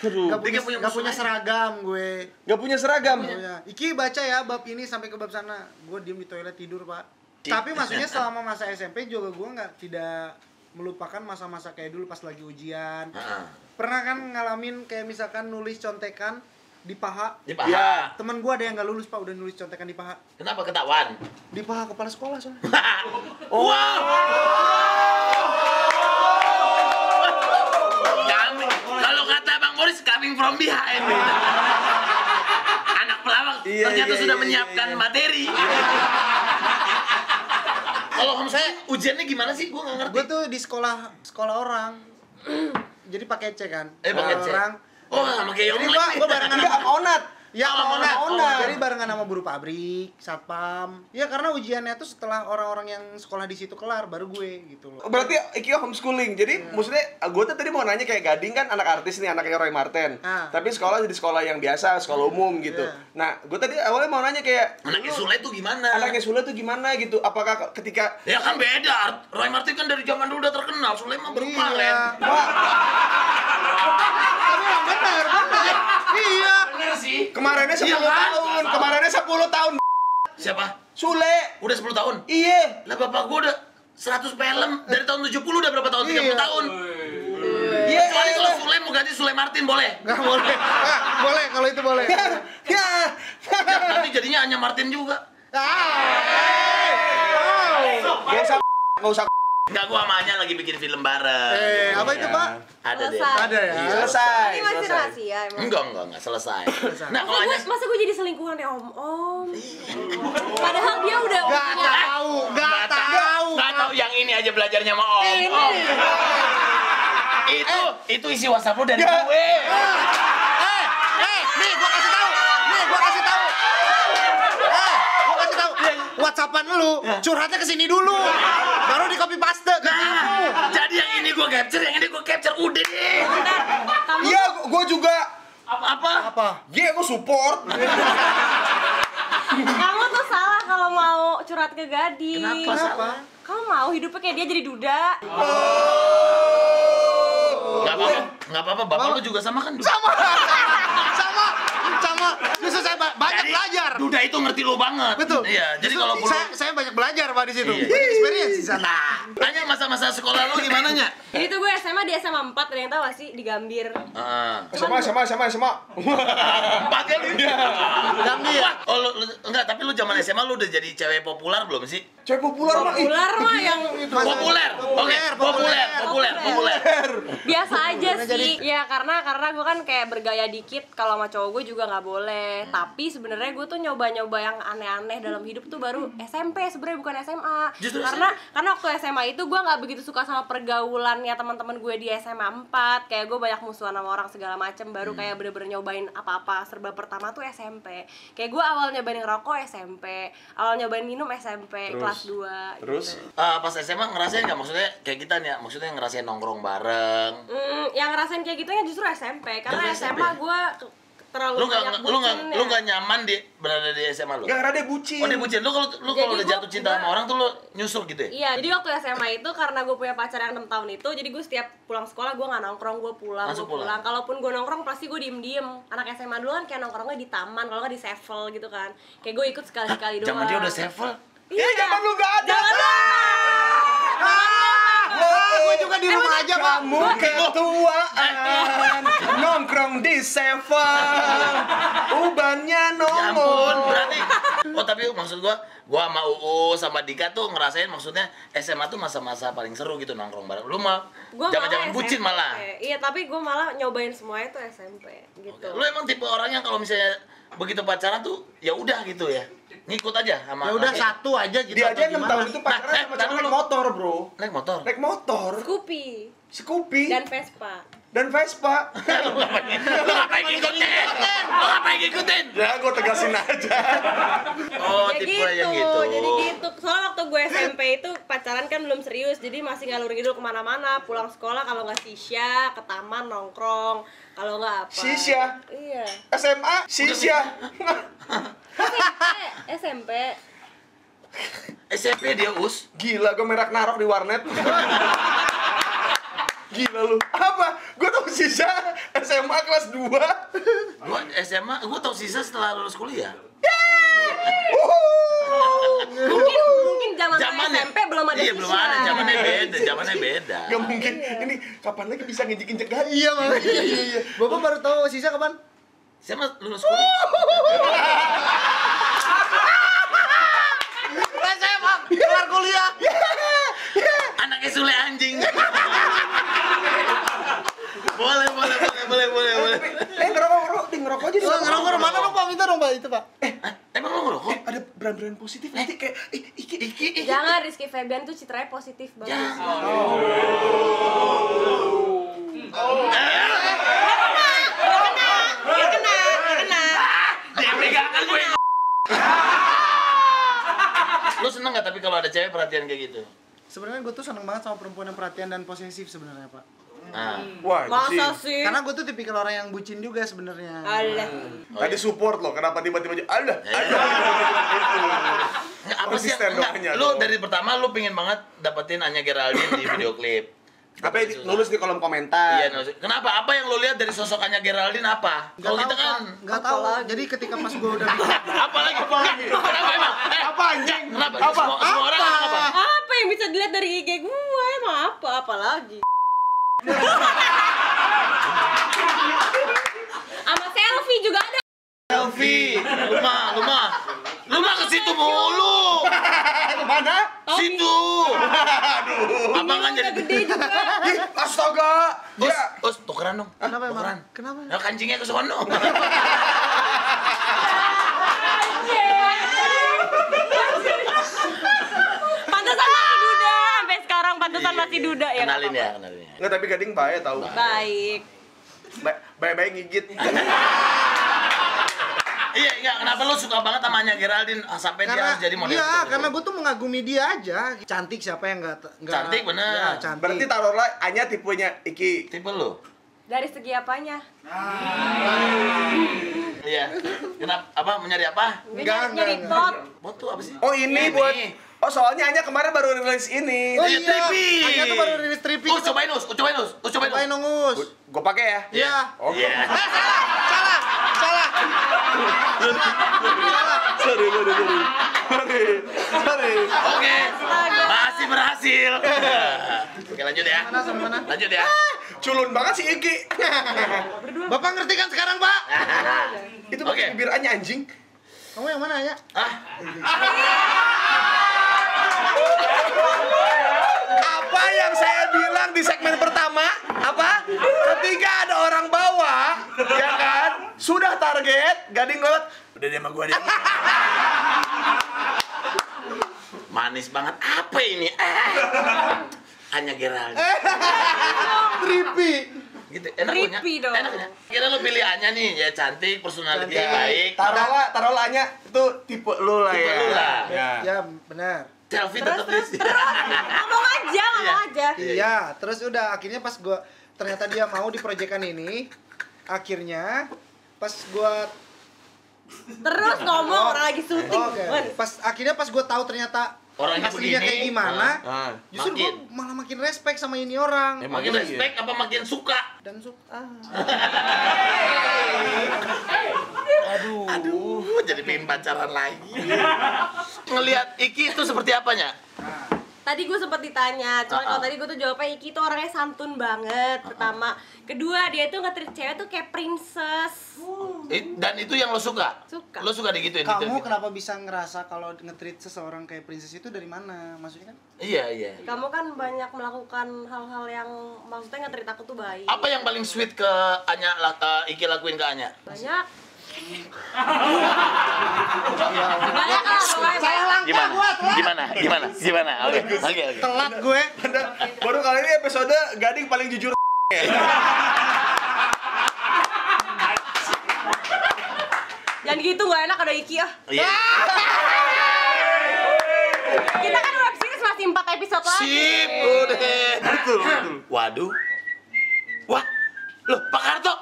Dia
punya, seragam gue.
Gak punya seragam.
Iki baca ya bab ini sampai ke bab sana. Gue diem di toilet tidur pak. Tapi maksudnya selama masa SMP juga gue nggak tidak melupakan masa-masa kayak dulu pas lagi ujian.
Heeh.
Pernah kan ngalamin kayak misalkan nulis contekan di paha.
Di paha.
Iya.
Temen gue ada yang nggak lulus pak udah nulis contekan di paha.
Kenapa ketahuan?
Di paha kepala sekolah soalnya.
Wow. Kami, kalau kata Bang Boris, coming from behind. Anak pelawak
Iya,
ternyata
iya,
sudah
iya,
menyiapkan
iya, iya.
materi. Kalau home saya ujiannya gimana sih? Gue nggak ngerti.
gue tuh di sekolah sekolah orang. Jadi pakai C kan.
Eh, pakai C.
Orang.
Oh, sama kayak
Jadi gua gua barengan
sama Onat.
Ya,
Oh,
sama Onat.
Onat.
Jadi barengan sama buruh pabrik, satpam. Ya karena ujiannya tuh setelah orang-orang yang sekolah di situ kelar baru gue gitu loh.
Berarti Iki homeschooling. Jadi maksudnya gue tuh tadi mau nanya kayak Gading kan anak artis nih, anaknya Roy Marten.
Ah.
Tapi sekolah jadi sekolah yang biasa, sekolah umum gitu.
Iya.
Nah, gue tadi awalnya mau nanya kayak
Anaknya Sule tuh gimana?
Anaknya Sule tuh gimana gitu? Apakah ketika
Ya kan beda. Roy Martin kan dari zaman dulu udah terkenal. Sule mah baru kemarin.
Iya.
Wah,
benar, benar. Iya.
Bener sih.
kemarinnya 10
Iya kan?
tahun, kemarinnya 10 tahun.
Siapa?
Sule.
Udah 10 tahun.
Iya.
Lah bapak gua udah 100 film dari tahun 70 udah berapa tahun? 30
Iya.
tahun.
Iya,
Kecuali
iya,
kalau
iya.
Sule mau ganti Sule Martin boleh.
Nggak boleh. Ah, boleh kalau itu boleh.
Ya.
Ya, nanti jadinya hanya Martin juga.
Gak usah Gak usah
Enggak gua sama Anya lagi bikin film bareng.
Eh, apa itu, Pak?
Ada deh.
Selesai.
Ada ya.
Iya.
Selesai.
Ini masih
selesai.
rahasia emang.
Enggak, enggak, enggak selesai. Nah, kalau Anya
masa gue jadi selingkuhan ya om om Padahal dia udah
Gak tahu, gak tahu.
Enggak tahu yang ini aja belajarnya sama Om.
Ini.
Om. Itu itu isi WhatsApp lu dari gue.
Eh, eh, nih gua kasih tahu. Nih gua kasih tahu. Eh, gua kasih tahu. WhatsAppan lu, curhatnya ke sini dulu. Baru di copy paste ke.
Nah, jadi yang ini gue capture, yang ini gue capture udah deh.
Bentar, kamu
Iya, gue juga.
Apa-apa?
Apa?
Iya, gue support.
kamu tuh salah kalau mau curhat ke gading
Kenapa salah?
Kamu mau hidupnya kayak dia jadi duda
Enggak apa-apa. Enggak apa-apa, bapak lu juga sama kan?
Sama. Sama. Sama. Justru saya ba- banyak
Jadi,
belajar.
Duda itu ngerti lu banget.
Betul.
Iya, jadi kalau perlu
saya, saya banyak belajar Pak di situ.
Iya.
Banyak experience di sana.
Nah, tanya masa-masa sekolah lu gimana nya?
Jadi tuh gue SMA di SMA 4 ada yang tau gak sih di Gambir
Heeh.
Sama, sama, sama, sama.
Empat kali.
Gambir.
Oh, lu, lu- enggak, tapi lu zaman SMA lu udah jadi cewek populer belum sih?
Cewek populer mah.
Populer mah yang
Populer. Oke, populer, populer, populer.
biasa aja sih ya karena karena gue kan kayak bergaya dikit kalau sama cowok gue juga nggak boleh
Hmm.
tapi sebenarnya gue tuh nyoba-nyoba yang aneh-aneh dalam hidup tuh baru SMP sebenarnya bukan SMA
Justru
karena karena waktu SMA itu gue nggak begitu suka sama pergaulannya teman-teman gue di SMA 4 kayak gue banyak musuhan sama orang segala macem
Hmm.
baru kayak bener-bener nyobain apa-apa serba pertama tuh SMP kayak gue awal nyobain ngerokok SMP awal nyobain minum SMP
Terus?
kelas 2
Terus?
Eh, pas SMA ngerasain nggak maksudnya kayak kita nih ya, maksudnya ngerasain nongkrong bareng.
Hmm, yang ngerasain kayak gitunya justru SMP karena
SMP.
SMA gue terlalu
Lu nggak
banyak
lu nggak
bucinnya.
lu nggak nyaman di berada di SMA lu?
Gak karena dia bucin.
Oh dia bucin. Lu kalau lu kalau udah
gua-
jatuh cinta
gua-
sama orang tuh lu nyusul gitu ya?
Iya, jadi waktu SMA itu karena gue punya pacar yang 6 tahun itu, jadi gue setiap pulang sekolah gue nggak nongkrong, gue pulang, gue pulang.
pulang?
Kalaupun gue nongkrong pasti gue diem diem. Anak SMA dulu kan kayak nongkrongnya di taman, kalau nggak di sevel gitu kan. Kayak gue ikut sekali sekali doang.
Zaman dia udah sevel.
Iya,
Ya, zaman lu nggak ada.
Jangan dong.
Ah, gue juga di rumah aja, Pak.
Kamu ketuaan nongkrong di Seven ubannya
Ya ampun,
nongol
berarti Oh tapi maksud gua, gua sama UU sama Dika tuh ngerasain maksudnya SMA tuh masa-masa paling seru gitu nongkrong bareng. Lu mah
malah
bucin malah.
Iya, tapi gue malah nyobain semuanya tuh SMP gitu.
Oke. Lu emang tipe orang yang kalau misalnya begitu pacaran tuh ya udah gitu ya. Ngikut aja sama
Ya udah satu aja gitu.
dia aja
atau
6
gimana?
tahun itu pacaran
Nah, eh,
sama cewek naik motor bro
naik motor.
naik motor
Scoopy
Scoopy
dan Vespa.
dan Vespa
Lu ngapain? Lu ngapain ngikutin? Lu ngapain ngikutin?
ya gue tegasin aja
Oh,
ya
tipe
gitu,
yang gitu.
jadi gitu. Soalnya waktu gue SMP itu pacaran kan belum serius, jadi masih ngalur ngidul ke mana-mana. Pulang sekolah kalau nggak sisya, ke taman nongkrong, kalau nggak apa.
Sisya?
Iya.
SMA Sisya
SMP, SMP.
SMP dia us.
gila gue merak narok di warnet gila lu apa gue tau Sisya SMA kelas 2
Gua SMA, gua tau sisa setelah lulus kuliah.
Mungkin mungkin zaman
Zamannya
SMP belum ada
Iya, belum ada. Zamannya beda, zamannya beda.
Gak mungkin ini kapan lagi bisa ngejek-ngejek gaji
Iya, Bang. Iya, iya, iya. Bapak baru tahu sisa kapan?
Saya mah lulus kuliah.
SMA, kelar kuliah.
Anaknya Sule anjing. boleh, boleh, boleh.
eh ngerokok ngerokok di ngerokok aja di
Oh, ngerokok mana dong, Pak? Minta dong, Pak, itu, Pak.
Hah? Emang lu ngerokok?
Eh, ada brand-brand positif nanti kayak eh, iki iki iki
Jangan Rizky Febian tuh citranya positif banget.
Ya.
Ya kena, ya kena.
Dia pegangan gue. Lu seneng gak tapi kalau ada cewek perhatian kayak gitu?
Sebenarnya gue tuh seneng banget sama perempuan yang perhatian dan posesif sebenarnya, Pak.
Nah,
wah
Masa sih?
Karena gue tuh tipikal orang yang bucin juga sebenarnya.
Alah.
tadi support loh kenapa tiba-tiba aja ada ada
Nggak, apa sih yang, enggak, lu dari pertama lu pengen banget dapetin Anya Geraldine di video klip.
apa yang di- nulis di kolom komentar
Iya, nulis. Kenapa? Apa yang lu lihat dari sosok Anya Geraldine apa? Kalau
tahu,
kita kan
Pak. Nggak tahu. Jadi ketika pas gue udah
apa lagi? Kenapa emang? Eh,
apa anjing
Kenapa?
apa
Semua, semua orang
Apa?
kenapa?
Apa yang bisa dilihat dari IG gue? Emang apa? Apalagi? Sama selfie juga ada.
Selfie. Lu mah, lu mah. Lu mah ke situ mulu.
ke mana
Situ. Abang kan jadi
gede juga.
Ih, astaga
Us,
ya
us, tukeran dong.
Kenapa emang?
Tukeran.
Kenapa?
Nah, kancingnya ke sono.
Pantesan masih duda. Sampai sekarang pantesan masih duda ya.
Kenalin ya, kenalin ya.
Nggak, tapi gading bahaya tahu
Baik.
Ba- baik-baik ngigit
Iya, iya. Kenapa lu suka banget sama Anya Geraldine ah, sampai dia harus jadi model?
Iya,
gitu?
karena gue tuh mengagumi dia aja. Cantik siapa yang nggak nggak
Cantik, bener.
Ya, cantik.
berarti taruhlah hanya tipenya iki
tipe lu.
Dari segi apanya?
Iya. Kenapa? Apa mencari apa?
Enggak,
Nyari
enggak,
tot.
Bot tuh apa sih?
oh ini
Ini.
buat oh soalnya hanya kemarin baru rilis ini
Oh
Iya,
iya. Anya tuh baru rilis trippy.
Us, cobain us, us, cobain us, us, cobain
Cobain
us.
dong, Us.
gue pakai ya
Iya.
oh
Iya.
Salah, salah.
sorry sorry sorry sorry sorry
Oke. Masih berhasil. Oke, lanjut ya.
Mana sama mana?
Lanjut ya.
culun banget si Iki
Bapak ngerti kan sekarang, Pak?
itu
Oke.
pakai bibir Anya anjing
Kamu yang mana ya?
Ah,
apa yang saya bilang di segmen pertama apa ketika ada orang bawa ya kan sudah target gading lewat udah dia sama gua deh
manis banget. Apa ini? Ah. Anya Geraldine.
Trippy.
Gitu. Enak punya.
Dong.
Enaknya. Kira lu pilih Anya nih, ya cantik, personality baik.
taruhlah taruhlah Anya itu tipe lu lah
Tipe
ya
lu lah.
ya.
Ya, benar.
Selfie
Terus
tetap
terus
di
terus ngomong aja, ngomong aja.
Iya, terus udah akhirnya pas gua ternyata dia mau di proyekan ini, akhirnya pas gua
Terus ngomong orang lagi syuting.
Oke,
Wan.
pas akhirnya pas gua tahu ternyata
Orangnya
aslinya
begini.
kayak gimana,
Ah.
justru gua
Makin.
malah makin respect sama ini orang.
Emang
Makin
iya.
respect apa makin suka?
Dan suka ah.
Aduh. Aduh, jadi pengen pacaran lagi. Ngelihat Iki itu seperti apanya?
tadi gue sempat ditanya, cuma
Ah, ah.
kalau tadi gue tuh jawabnya Iki tuh orangnya santun banget. Pertama, kedua dia tuh nge-treat cewek tuh kayak princess.
Eh, Dan itu yang lo suka?
Suka.
Lo suka digituin?
Kamu
digituin?
kenapa bisa ngerasa kalau nge-treat seseorang kayak princess itu dari mana? Maksudnya kan?
Iya, iya.
Kamu kan banyak melakukan hal-hal yang maksudnya nge-treat aku tuh baik.
Apa yang paling sweet ke Anya, eh, Iki lakuin ke Anya?
Banyak. Banyak lah pokoknya banyak.
Gimana? Gimana? Gimana? Gimana? Oke, oke, oke.
Telat gue.
Baru kali ini episode Gading paling jujur
Jangan gitu gak enak ada Iki ah.
Iya.
Kita kan web series masih 4 episode lagi.
Sip, udah. Betul, betul. Waduh. Wah, loh, Pak Karto.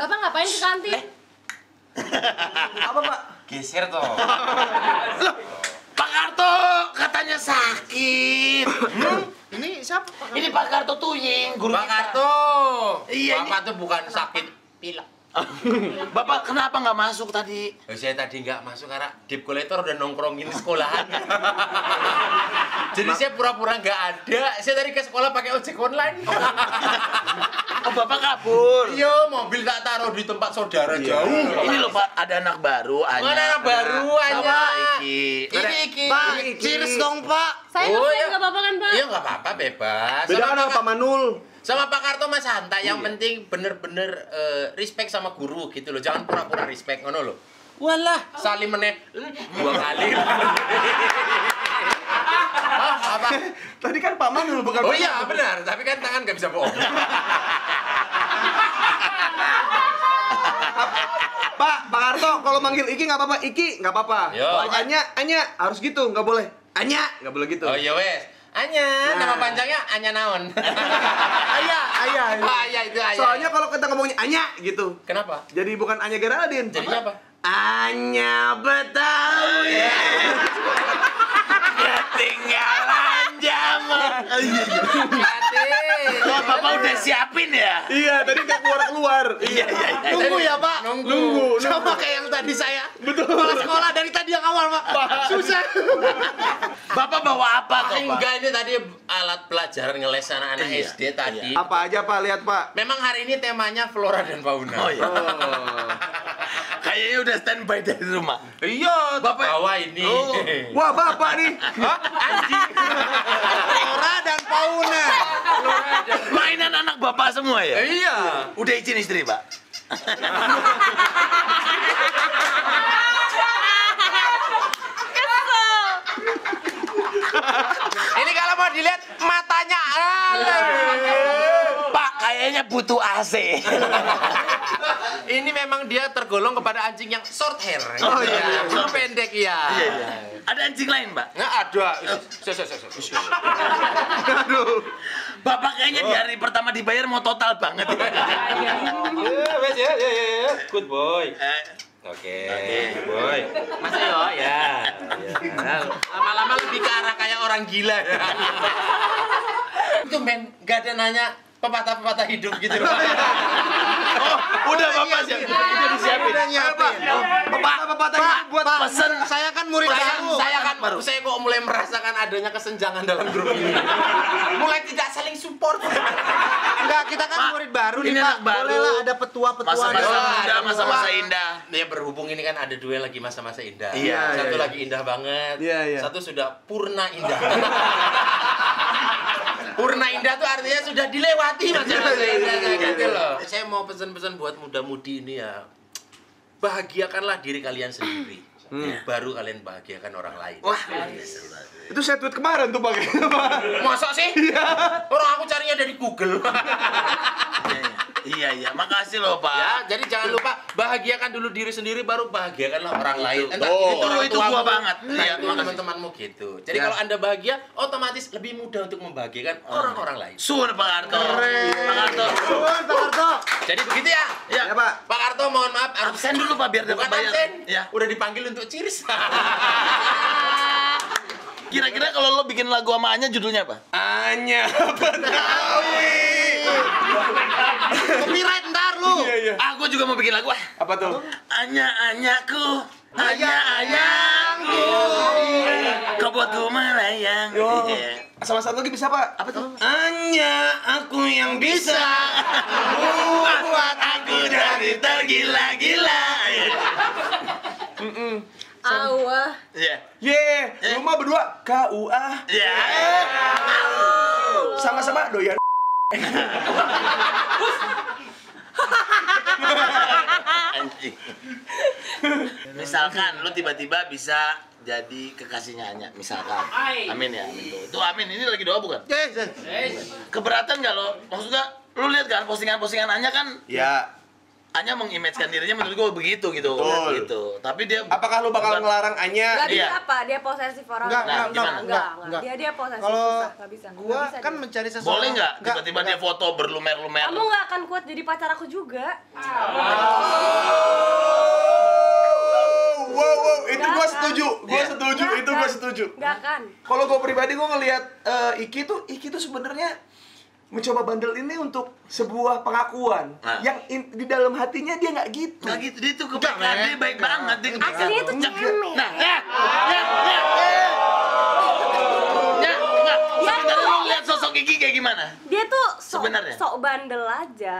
Bapak ngapain ke kantin?
Apa pak?
Geser toh.
Loh, Pak Karto katanya sakit. Hmm?
Ini siapa?
Ini Pak Karto Tuying, guru
Pak
kita.
Karto.
Iya,
Pak Karto bukan sakit pilek.
Bapak kenapa nggak masuk tadi?
Oh, saya tadi nggak masuk karena debt collector udah nongkrongin sekolahan. Jadi saya pura-pura nggak ada. Saya tadi ke sekolah pakai ojek online.
Oh, Bapak kabur.
Iya, mobil tak taruh di tempat saudara jauh.
Ini loh Pak, ada anak baru, Anya.
Mana anak baru, Anya?
Iki.
Ini Iki.
Pak,
Ini Iki.
cheers dong, Pak.
Saya
Oh, iya.
gak apa-apa kan, Pak?
Iya nggak apa-apa bebas.
Beda kan Pak Manul
sama Pak Karto mas santai. Yang
Iya.
penting bener-bener eh, respect sama guru gitu loh. Jangan pura-pura respect ngono loh.
Walah.
Salim meneh dua kali. Hah, apa?
Tadi kan Pak Manul bukan
Oh iya benar, tapi kan tangan nggak bisa bohong.
Pak, Pak Karto kalau manggil Iki nggak apa-apa, Iki nggak apa-apa. Kalau Anya, Anya harus gitu, nggak boleh. Anya nggak boleh gitu.
Oh iya wes. Anya,
Nah.
nama panjangnya Anya Naon.
Ayah, ayah.
Oh, Anya itu Anya.
Soalnya kalau kita ngomongnya Anya gitu,
kenapa?
jadi bukan Anya Geraldine.
Jadinya apa?
Anya Betawi.
Ketinggalan Oh, Bapak udah siapin ya?
Iya, tadi nggak keluar keluar.
Iya, iya, iya.
Tunggu ya, Pak.
Nunggu.
Nunggu,
Sama kayak yang tadi saya. Betul. Kepala sekolah dari tadi yang awal, Pak. Susah.
Bapak bawa apa kok, Pak?
Enggak ini tadi alat pelajaran ngeles anak-anak
Iya,
SD tadi.
Apa aja Pak, lihat Pak.
Memang hari ini temanya flora dan fauna.
Oh iya.
Oh.
Kayaknya udah standby dari rumah.
Iya,
Bapak-
bawa ini.
Oh.
Wah, Bapak nih.
Hah? Anjing.
Flora dan fauna.
Mainan anak bapak semua ya?
Iya.
Udah izin istri, Pak?
Ini kalau mau dilihat matanya.
Pak, kayaknya butuh AC.
Ini memang dia tergolong kepada anjing yang short hair.
Oh, iya.
Bulu pendek ya.
Iya, iya. Ada anjing lain, Pak?
Nggak ada.
Aduh.
Bapak kayaknya di hari pertama dibayar mau total banget.
Wes ya, ya, ya, ya. Good boy.
Eh,
Oke,
Oke.
boy. Masa yo, ya. Lama-lama lebih ke arah kayak orang gila. Itu men, gak ada nanya pepatah-pepatah hidup gitu loh.
Oh, udah Bapak siap. Udah disiapin.
Udah nyiapin.
Bapak, Bapak tadi buat
Pak,
Pesen.
saya kan murid
saya,
baru.
saya kan saya kok mulai merasakan adanya kesenjangan dalam grup ini. Mulai tidak saling support.
Enggak, kita kan murid baru
ini
nih, Pak.
baru.
Boleh lah ada petua-petua.
Masa-masa
ada
masa-masa indah.
Ya berhubung ini kan ada dua lagi masa-masa indah.
Iya,
Satu
iya, iya.
lagi indah banget.
Iya, iya.
Satu sudah purna indah. purna indah tuh artinya sudah dilewati masa-masa indahnya gitu loh. Saya mau pesan-pesan buat muda-mudi ini ya. Bahagiakanlah diri kalian sendiri. Baru kalian bahagiakan orang lain.
Wah,
itu saya tweet kemarin tuh Pak.
Masa sih? Orang aku carinya dari Google.
iya, iya. Makasih loh, Pak.
ya, jadi jangan lupa bahagiakan dulu diri sendiri baru bahagiakanlah orang lain. Entah
Oh,
itu orang
itu gua banget.
entah
Iya,
teman-temanmu gitu. Jadi
Ya.
kalau Anda bahagia, otomatis lebih mudah untuk membahagiakan orang-orang lain.
Sun, Pak Karto. Pak Karto.
Suwun, Pak Karto.
Jadi begitu ya.
Ya,
Ya Pak.
Pak Karto mohon maaf harus
Absen dulu, Pak, biar dapat bayar.
absen.
Ya.
Udah dipanggil untuk ciris.
Kira-kira kalau lo bikin lagu sama Anya judulnya apa?
Anya Betawi.
Copyright ntar lu.
Iya, iya.
Ah, juga mau bikin lagu. Ah.
Apa tuh?
Anya, Anyaku. Anya, Anyaku. Kau buatku melayang.
Yo.
Iya.
Sama satu lagi bisa apa?
Apa tuh?
Hanya aku yang bisa
Buat aku jadi tergila-gila.
Awah.
Iya.
Ye, rumah berdua KUA.
Iya.
Sama-sama doyan.
Anjing. Misalkan lu tiba-tiba bisa jadi kekasihnya Anya, misalkan. Amin ya, amin tuh. Tuh amin, ini lagi doa bukan? Keberatan nggak lo? Maksudnya lu lihat kan postingan-postingan Anya kan
Ya,
Anya mengimagekan dirinya menurut gua begitu gitu.
Betul.
Gitu. Tapi dia
apakah lu bakal
bukan-
ngelarang Anya?
Gak bisa
Iya.
apa? Dia posesif orang.
Enggak,
Nah,
enggak, enggak,
enggak,
enggak.
Dia dia posesif
Kalau
susah, nggak bisa.
gua
bisa
kan
dia.
mencari sesuatu.
Boleh nggak
Enggak,
tiba-tiba
enggak.
dia foto berlumer-lumer?
Kamu nggak akan kuat jadi pacar aku juga.
Wow, wow, itu
Nggak
gua setuju. Gua
Iya.
setuju, itu gua setuju.
Nggak akan.
Kalau gua pribadi gua ngelihat eh, Iki tuh Iki tuh sebenarnya mencoba bandel ini untuk sebuah pengakuan
Nah.
yang in- di dalam hatinya dia nggak gitu.
Nggak gitu, dia tuh kebaikan, dia baik banget.
Aslinya tuh cemen.
Nah, ya, ya, ya, ya, enggak. Sebenarnya lu lihat sosok Iki kayak gimana?
Dia tuh sok,
Sebenarnya?
sok bandel aja.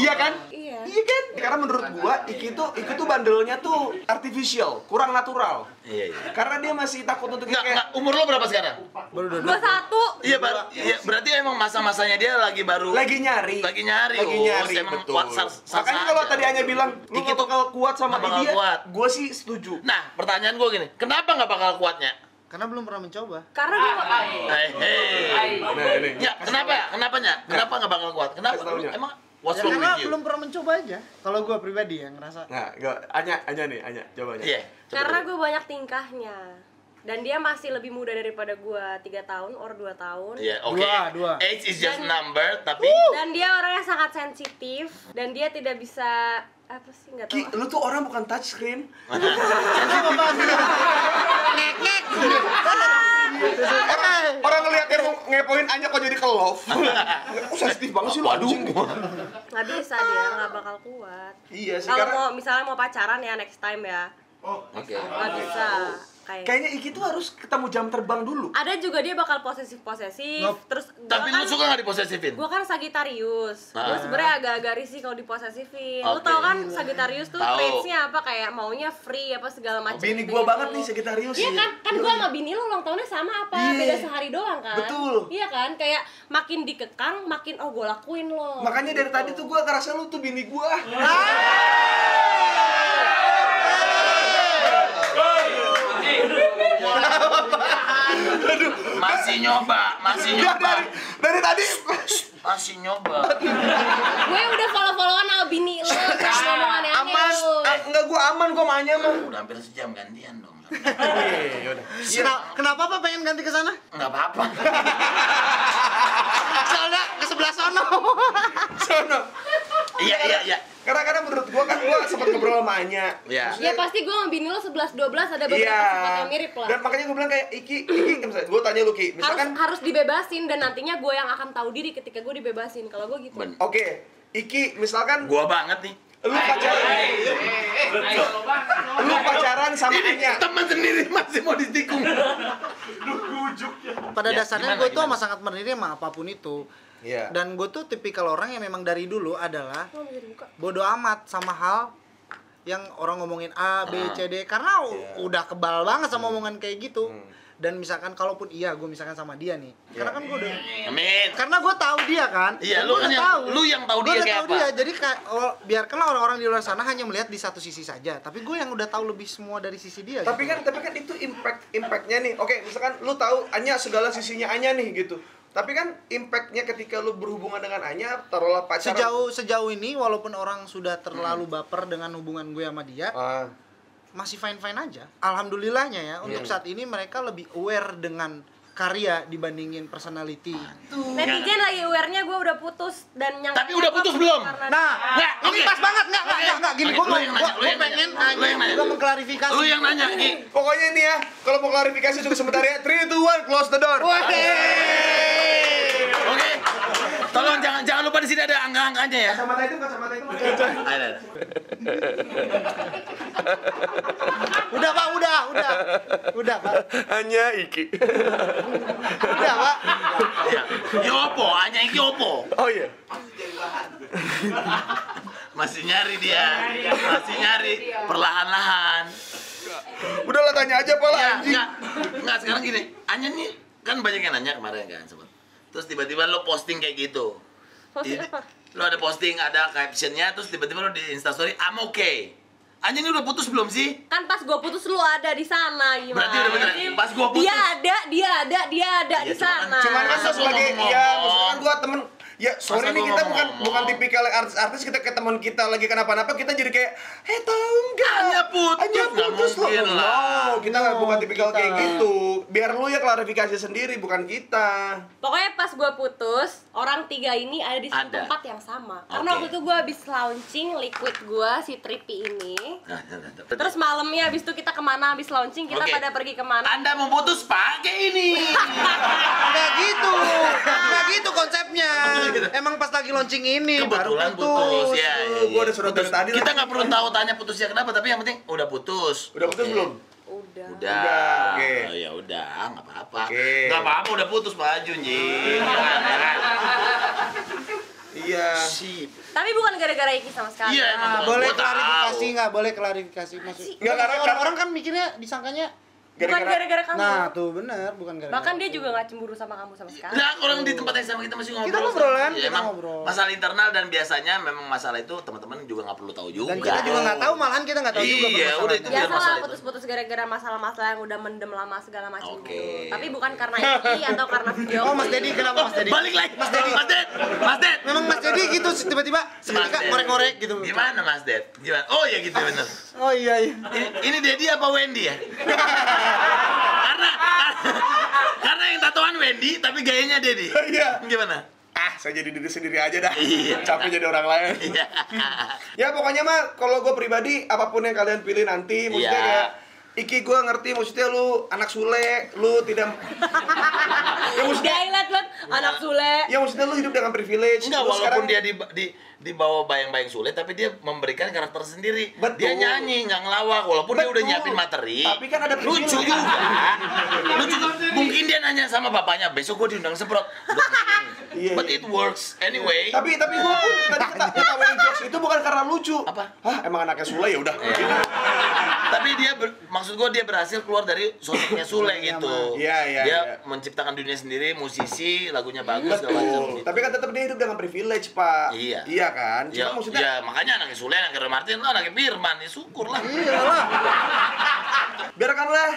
Iya kan?
Iya.
Iya kan? Karena menurut gua Iki tuh Iki tuh bandelnya tuh artificial, kurang natural.
Iya, iya.
Karena dia masih takut untuk
Enggak,
kayak
enggak. Umur lo berapa sekarang?
Baru dua
satu.
Iya, bar- iya, berarti emang masa-masanya dia lagi baru
lagi nyari.
lagi nyari.
Lagi
oh,
nyari,
emang
betul.
kuat sar- sar-
Makanya kalau tadi Anya bilang lu
Iki
nggak
tuh
bakal kuat sama
nggak
dia, gua sih setuju.
Nah, pertanyaan gue gini, kenapa nggak bakal kuatnya?
Karena belum pernah mencoba.
Karena gue
Hei, hei.
Nah, ini.
Ya, kenapa? Kenapanya? Kenapa nggak bakal kuat? Kenapa?
Taunya.
Emang what's
Ya,
wrong
karena
with you?
belum pernah mencoba aja. Kalau gua pribadi yang ngerasa.
Nah, gua Anya, Anya nih, Anya, coba Anya.
Iya. coba
karena gue banyak tingkahnya. Dan dia masih lebih muda daripada gue tiga tahun or dua tahun.
Iya, oke.
Dua, dua.
Age is just
Dan-
number, tapi
Dan dia orang yang sangat sensitif dan dia tidak bisa apa sih nggak
Ki,
tahu.
lu tuh orang bukan touchscreen. orang, orang ngeliat yang ngepoin Anya kok jadi ke love. Oh, sensitif banget sih lu anjing.
Nggak bisa dia nggak bakal kuat.
Iya sih,
Kalau mau misalnya mau pacaran ya next time ya
Oke.
nggak bisa. Kayak
kayaknya Iki tuh harus ketemu jam terbang dulu.
ada juga dia bakal posesif posesif
Ngep.
terus
Tapi
gua
lu suka nggak diposesifin?
Gue kan Sagitarius, gue
Ah.
sebenarnya agak-agak risih kalau diposesifin. Lu
Oke.
tau kan Sagitarius tuh traitsnya apa kayak maunya free apa segala macam.
Bini
gitu
gua
gitu.
banget nih Sagittarius.
Iya kan, kan gue sama bini lu ulang tahunnya sama apa?
Iya.
Beda sehari doang kan?
Betul.
Iya kan, kayak makin dikekang, makin oh gue lakuin lo.
Makanya dari tadi tuh gua ngerasa lu tuh bini gua.
Masih nyoba, masih
Ya,
nyoba,
dari dari tadi
masih nyoba.
Gue udah follow-followan sama bini lu, terus ngomong aneh-aneh
aman.
lu.
Ah, enggak gua aman kok sama Anya mah.
Udah hampir sejam gantian dong.
Iya, yaudah.
Kena- kenapa apa pengen ganti ke sana?
Enggak apa-apa.
Soalnya ke sebelah sono.
Sono.
Iya, iya, iya.
Karena karena menurut gua kan gua sempat ngobrol sama Anya.
Iya.
Ya pasti gue sama bini lu 11-12 ada beberapa
Iya.
sifat yang mirip lah.
Dan makanya gua bilang kayak Iki, Iki, misalnya gua tanya lu Ki,
harus
misalkan
harus dibebasin dan nantinya gue yang akan tahu diri ketika gue dibebasin kalau gue gitu.
Oke, Iki, misalkan
Gua banget nih.
lu pacaran, lu pacaran sama Anya.
Teman sendiri masih mau ditikung.
Pada
Ya,
dasarnya gue tuh sama sangat menerima apa pun itu.
Iya.
Dan gue tuh tipikal orang yang memang dari dulu adalah bodoh amat sama hal yang orang ngomongin A, B, C, D karena
Iya.
udah kebal banget sama omongan kayak gitu.
Hmm.
Dan misalkan kalaupun iya gue misalkan sama dia nih. Karena kan gue udah
Amin.
karena gue tahu dia kan.
Iya, lu kan yang-
tahu.
lu yang tahu
Gua
dia
udah
kayak
tahu
apa.
dia. Jadi kayak oh, biarkanlah orang-orang di luar sana hanya melihat di satu sisi saja. Tapi gue yang udah tahu lebih semua dari sisi dia.
Tapi
gitu.
kan tapi kan itu impact impactnya nih. Oke, misalkan lu tahu Anya segala sisinya Anya nih gitu. Tapi kan impactnya ketika lu berhubungan dengan Anya, taruhlah pacaran.
sejauh sejauh ini walaupun orang sudah terlalu baper dengan hubungan gue sama dia
Ah,
masih fine fine aja alhamdulillahnya ya untuk
Iya.
saat ini mereka lebih aware dengan karya dibandingin personality
netizen lagi aware-nya gue udah putus dan yang
Tapi udah putus belum?
nah
Nggak,
ini pas banget nggak nggak
Oke.
nggak, nggak gini gue mau
yang
gue pengen
nanya.
Gue mengklarifikasi
Lu yang nanya, Ki.
Pokoknya ini ya, kalau mau klarifikasi juga sebentar ya. 3 2 1 close the door.
Oke. Tolong jangan jangan lupa di sini ada angka-angkanya ya.
Kacamata itu, kacamata itu.
Ada. ada.
Udah pak, udah, udah, udah pak,
Hanya Iki.
udah pak.
Ya. Opo, hanya iki opo.
Oh iya.
Masih nyari dia. Masih nyari perlahan-lahan.
Udahlah tanya aja Pak lah
Ya,
anjing.
enggak. Enggak, sekarang gini. Anya nih kan banyak yang nanya kemarin kan. Terus tiba-tiba lo posting kayak gitu.
Posting
Ini-
apa?
Lo ada posting, ada captionnya, terus tiba-tiba lo di instastory, I'm okay. Anya ini udah putus belum sih?
kan pas gue putus lu ada di sana gimana
Berarti udah bener. Pas gua putus.
dia ada dia ada dia ada
Iya,
di
cuman-
sana
Cuman kan
Masa
gua sebagai
gua
ya maksudnya kan gua temen ya sorry
Masa
nih
gua
kita bukan
ngomong?
bukan tipikal artis-artis kita ke teman kita lagi kenapa-napa kita jadi kayak eh tahu nggak
Hanya putus,
hanya putus loh
mungkin lah.
no kita nggak bukan tipikal
kita.
kayak gitu biar lu ya klarifikasi sendiri bukan kita
Pokoknya pas gue putus, orang tiga ini ada di satu tempat yang sama. Karena waktu itu gue habis launching liquid gue si Trippy ini.
Nah,
Terus malamnya habis itu kita ke mana habis launching kita pada pergi ke mana?
Anda mau putus pakai ini.
Nggak gitu, nggak gitu konsepnya. Emang pas lagi launching ini baru putus.
putus, ya.
Tuh,
iya,
gua
iya. Putus.
dari tadi
Kita nggak perlu tahu tanya putusnya kenapa, tapi yang penting udah putus.
udah putus
Oke.
belum
Udah.
Udah.
Udah, oke.
Oh, ya udah, nggak apa-apa.
Oke.
Nggak apa-apa, udah putus Pak Ajun, Ji. Jangan, jangan.
iya
Sip.
Tapi bukan gara-gara Iki sama sekali.
Iya, emang.
Nah, boleh klarifikasi nggak? Boleh klarifikasi maksud.
Nggak, karena-
orang, orang kan mikirnya disangkanya.
Bukan gara-gara kamu.
Nah tuh bener, bukan gara.
Bahkan dia juga nggak cemburu sama kamu sama sekali.
Nah, orang di tempat yang sama kita masih ngobrol.
Kita ngobrol, kan?
Ya,
Kita
emang
ngobrol.
masalah internal dan biasanya memang masalah itu teman-teman juga nggak perlu tahu juga.
Dan kita juga nggak tahu, malahan kita nggak tahu juga
Iya, udah itu biar
Biasa
masalah
putus-putus gara-gara masalah-masalah yang udah mendem lama segala macam
Oke.
gitu. Tapi bukan karena Iki atau karena video.
Oh Mas Dedi, kenapa Mas Dedi?
Balik lagi, Mas Dedi. Mas Ded, Mas Ded.
Memang Mas Dedi gitu tiba-tiba seketika ngorek-ngorek gitu.
Gimana Mas Ded? Gimana? Oh ya gitu bener.
Oh iya iya.
Ini, ini Dedi apa Wendy ya? karena karena yang tatoan Wendy tapi gayanya Dedi.
Iya.
Gimana?
ah saya jadi diri sendiri aja dah
Iya.
capek jadi orang lain
Iya.
ya pokoknya mah kalau gue pribadi apa pun yang kalian pilih nanti maksudnya
Iya.
kayak Iki gue ngerti maksudnya lu anak sule, lu tidak ya maksudnya
banget anak sule.
ya maksudnya lu hidup dengan privilege.
Enggak,
Lu
walaupun
sekarang-
dia di di di bawah bayang-bayang sulit tapi dia memberikan karakter sendiri.
Betul.
Dia nyanyi, nggak ngelawak walaupun dia udah
Betul.
nyiapin materi.
Tapi kan ada
lucu juga. lucu. Mungkin dia nanya sama bapaknya, "Besok gua diundang semprot." Udah,
Iya,
But
iya.
it works anyway.
tapi tapi gue pun tadi kata ketawain jokes itu bukan karena lucu.
Apa?
Hah, emang anaknya Sule ya udah.
Iya. tapi dia ber- maksud gua dia berhasil keluar dari sosoknya Sule gitu.
Iya, iya,
Dia
iya.
menciptakan dunia sendiri, musisi, lagunya bagus
Betul.
gitu.
Tapi kan tetap dia hidup dengan privilege, Pak.
Iya.
Iya kan? Cuma
Ya,
maksudnya
ya makanya anaknya Sule, anaknya Martin, lo anaknya Firman, ya syukur lah.
Iyalah.
biarkanlah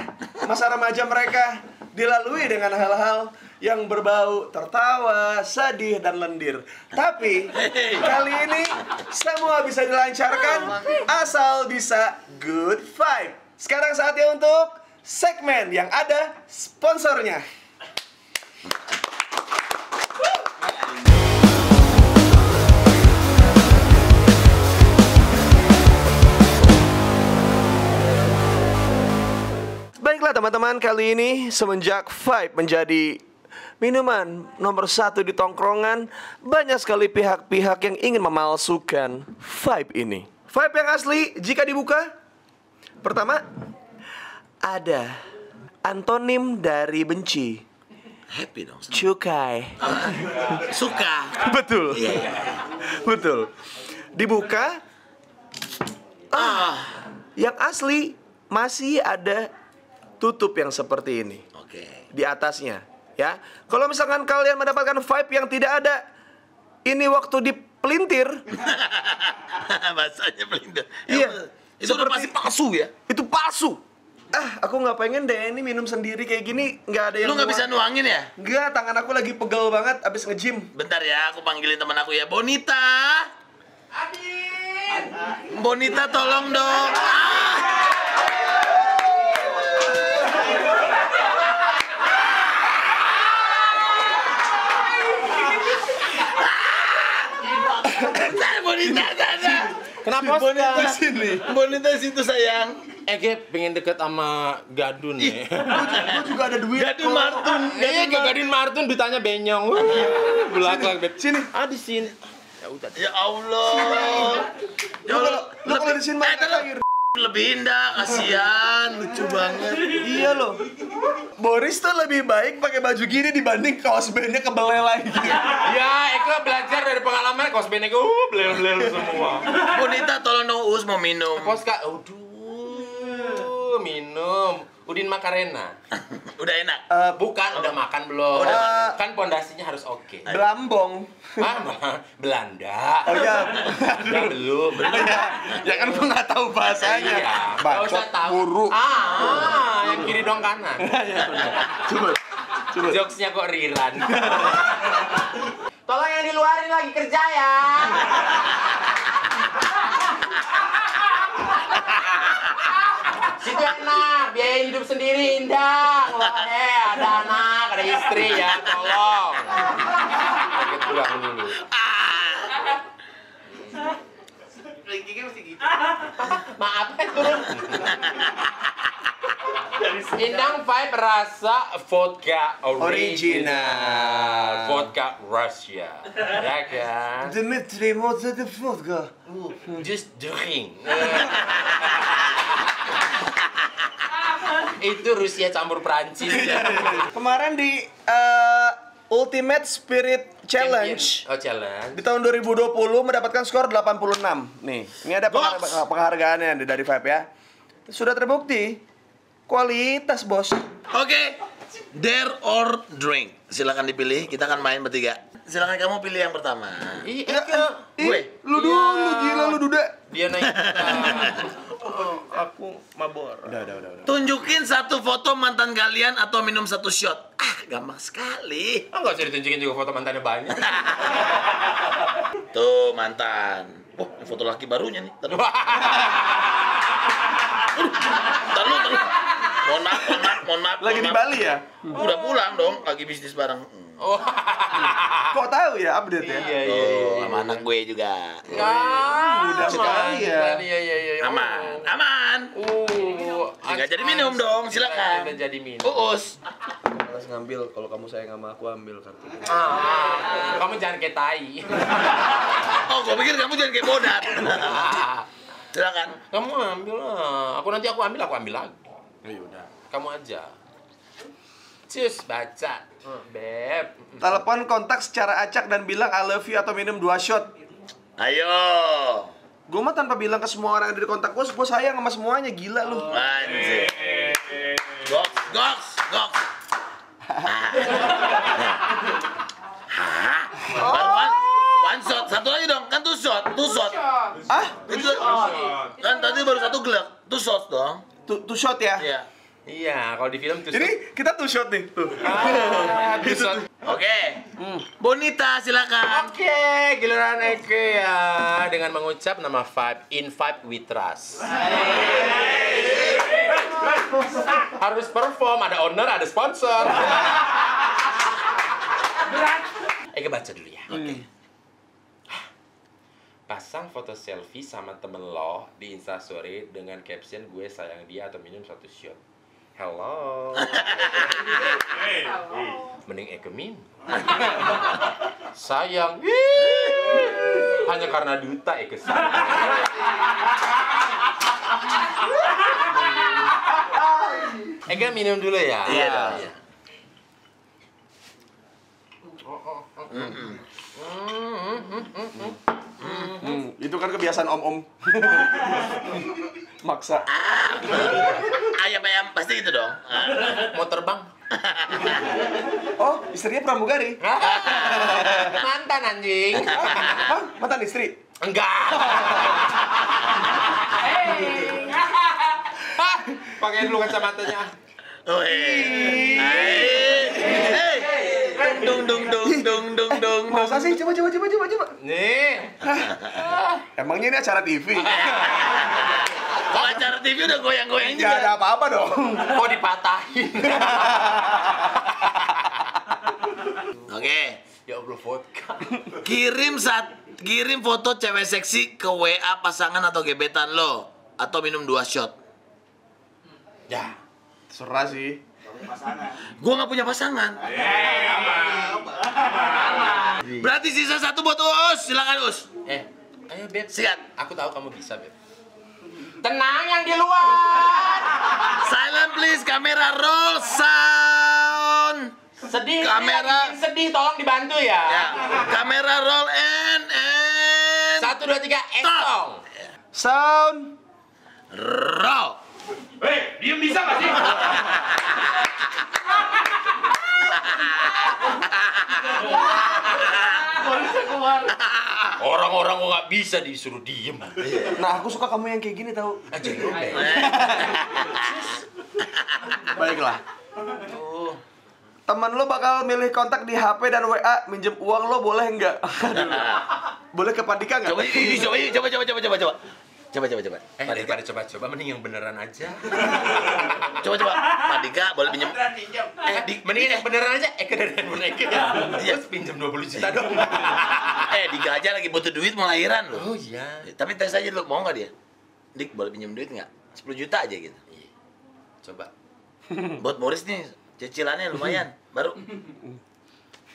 masa remaja mereka dilalui dengan hal-hal yang berbau tertawa, sedih, dan lendir. Tapi kali ini semua bisa dilancarkan asal bisa good vibe. Sekarang saatnya untuk segmen yang ada sponsornya. Teman-teman, kali ini semenjak Vibe menjadi minuman nomor satu di tongkrongan, banyak sekali pihak-pihak yang ingin memalsukan Vibe ini. Vibe yang asli jika dibuka, pertama ada antonim dari benci,
Happy dong. senang.
cukai.
Suka.
Betul,
Iya.
betul. Dibuka,
Ah.
yang asli masih ada tutup yang seperti ini.
Oke.
di atasnya ya. Kalau misalkan kalian mendapatkan vibe yang tidak ada ini waktu dipelintir
Bahasanya pelintir.
Iya.
Itu udah pasti palsu ya.
itu palsu. Ah, aku nggak pengen deh ini minum sendiri kayak gini nggak ada yang
Lu nggak bisa
nuang.
nuangin ya?
Nggak, tangan aku lagi pegel banget abis nge-gym.
Bentar ya, aku panggilin teman aku ya. Bonita. Adit. Bonita tolong dong. Ah. Bonita sana.
Kenapa
Bonita
Oscar?
sini. Bonita situ sayang.
Eh, gue pengen deket sama Gadun nih.
Aku juga ada duit.
Gadun Martun.
Iya, ke Gadun Martun ditanya benyong. Belakang bet.
Sini.
Ah, di sini. Ya udah.
Ya Allah. Ya Allah.
lu kalau di sini
Eh, tetep
air.
Lebih indah, kasihan, lucu banget.
Iya loh. Boris tuh lebih baik pakai baju gini dibanding kaos bandnya kebelel lagi.
Ya, Eko belajar dari pengalaman kos bene gue uh, belel-belel semua.
Bonita tolong dong Us mau minum.
Kos kak, aduh, minum. Udin Makarena.
Udah enak.
Eh,
Bukan, udah makan belum?
Udah.
Kan pondasinya harus oke.
Belambong.
Ah, Belanda.
Oh iya.
Ya belum.
ya, ya kan gua nggak tahu bahasanya.
Iya.
Bacot
usah tahu.
buru.
Ah, yang kiri dong kanan.
Coba. Coba.
Jokesnya kok Riran. Tolong yang di luarin lagi kerja ya. Situ enak, biaya hidup sendiri indah. Wah, eh, ada anak, ada istri ya, tolong. Sakit pulang ini. Maaf, eh, turun. Indang vibe rasa vodka original.
Original.
Vodka Russia. Ya kan?
Dimitri mau jadi vodka.
Just drink. Itu Rusia campur Prancis ya.
Kemarin di eh, Ultimate Spirit Challenge
Oh, challenge.
di tahun 2020 mendapatkan skor 86. Nih, ini ada
Box.
penghargaannya dari Vibe ya. Sudah terbukti kualitas, Bos.
Oke. Dare or drink. Silakan dipilih. Kita akan main bertiga. Silakan kamu pilih yang pertama.
Ya, ih,
Gue.
lu dulu gila lu duda.
Dia naik
Aku mabor. Udah, udah, udah, udah.
Tunjukin satu foto mantan kalian atau minum satu shot. Ah, gampang sekali.
Ah, nggak usah ditunjukin juga foto mantannya banyak.
Tuh mantan. Wah, ini foto laki barunya nih. Taruh. Taruh, taruh. Mohon maaf, mohon maaf, mohon maaf.
Lagi
mohon
di. Bali ya?
Udah pulang dong, lagi bisnis bareng.
Oh.
Kok tahu ya update ya?
Iya, iya,
Tuh,
iya.
sama anak gue juga.
Ah,
mudah sekali ya.
Iya, iya, iya.
Aman, aman.
Uh,
Nggak jadi minum dong, silakan.
Nggak jadi minum.
Uus.
Harus ngambil kalau kamu sayang sama aku ambil kartu.
Ah, kamu jangan kayak tai.
Oh, gue pikir kamu jangan kayak bodat. Silakan.
kamu ambil lah. Aku nanti aku ambil, aku ambil lagi.
Ya udah.
Kamu aja. Cus, baca. Beb.
Telepon kontak secara acak dan bilang I love you atau minum dua shot.
Ayo.
Gue mah tanpa bilang ke semua orang yang ada di kontak gue, gue sayang sama semuanya, gila lu.
Anjir. Goks, goks, goks. Hah? Baru one, one shot. Satu lagi dong. Kan two shot. Two shot.
Ah,
Itu kan tadi baru satu gelak. Two shot dong.
two, two shot ya?
Iya.
Iya, kalau di film tuh.
Ini kita two shot nih, tuh.
Ah, two shot.
Oke. Bonita silakan.
Oke, giliran Eke ya dengan mengucap nama Vibe in Vibe with Trust. Harus perform, ada owner, ada sponsor. Eke baca dulu ya.
Oke.
Pasang foto selfie sama temen lo di Instastory dengan caption gue sayang dia atau minum satu shot. Hello. Mending Eke minum. sayang. Hanya karena duta Eke. Eke minum dulu ya.
Iya dong. iya.
Hmm, itu kan kebiasaan om-om. Maksa.
Ayam-ayam pasti gitu dong. Ah.
Mau terbang?
Oh, istrinya pramugari.
Mantan anjing.
Hah? Mantan istri?
Enggak. Pakai dulu kacamatanya.
Oh, eh. Hey. Dung dung dung dung dung dung.
Masa sih? Coba, coba, coba, coba, coba.
Nih.
Emangnya ini acara TV?
Kalau acara TV udah goyang-goyang
Gak
juga.
ada apa-apa dong.
Kok dipatahin?
Oke.
ya Allah vodka.
Kirim saat kirim foto cewek seksi ke WA pasangan atau gebetan lo atau minum dua shot.
Ya.
Serah sih.
Gua nggak punya pasangan. Berarti sisa satu buat Uus. Silakan Us.
Eh, ayo Beb.
Sikat.
Aku tahu kamu bisa, Beb. Tenang yang di luar.
Silent please, kamera roll sound.
Sedih.
Kamera.
sedih, sedih, tolong dibantu ya.
Ya, kamera roll and and
Satu, dua, tiga, estong.
Sound.
roll.
Hei, diem bisa gak sih? Orang-orang kok nggak bisa disuruh diem.
Nah, aku suka kamu yang kayak gini tahu.
Aja.
Baiklah. Temen lo bakal milih kontak di HP dan WA minjem uang lo boleh nggak? boleh ke Padika nggak?
Coba, coba, coba, coba, coba, coba, coba. Coba, coba.
Eh,
Pak Dika,
daripada coba-coba, mending yang beneran aja.
coba, coba. Pak Dika, boleh pinjam.
Eh, di, mending yang beneran aja. Eh, kedengeran boneka ya. Terus pinjam 20 juta dong.
Eh, Dika aja lagi butuh duit mau lahiran loh.
Oh iya.
Tapi tes aja dulu, mau nggak dia? Dik, boleh pinjam duit nggak? 10 juta aja gitu.
Coba.
Buat Boris nih, cicilannya lumayan. Baru.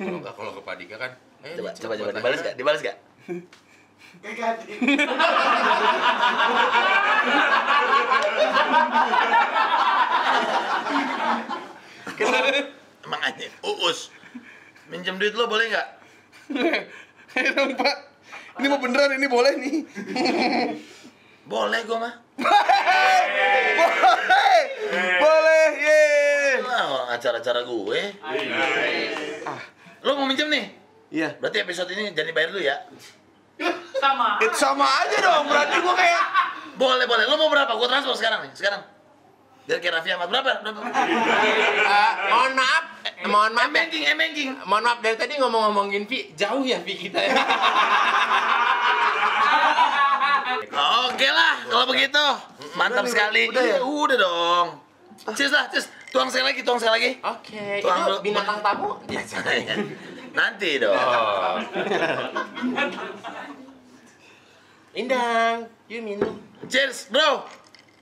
Kalau kalau ke Padika kan. Eh,
Coba, coba, coba. Dibalas
aja.
nggak? Dibalas nggak? Emang aja, uus. Minjem duit lo boleh nggak?
Eh dong Pak. Ini mau beneran ini boleh nih.
Boleh gua mah.
boleh. Boleh. Ye.
Wah, acara-acara gue.
Ah.
Lo mau minjem nih?
Iya.
Berarti episode ini jadi bayar dulu ya?
Itu sama aja dong. Berarti gua kayak
Boleh, boleh. Lo mau berapa? Gua transfer sekarang nih, sekarang. Biar kayak Raffi Ahmad. Berapa? Berapa?
Eh, mohon maaf. Eh, mohon maaf. ya.
Banking, banking.
Mohon maaf dari tadi ngomong-ngomongin Vi, jauh ya Vi kita ya.
Oke lah, kalau begitu. Mantap
nih,
sekali.
udah ya?
Iya, Udah dong. Cheers lah, cheers. Tuang saya lagi, tuang saya lagi.
Oke,
Tuang
itu binatang tamu. Ya,
Nanti dong.
Indang, you minum.
Cheers, bro.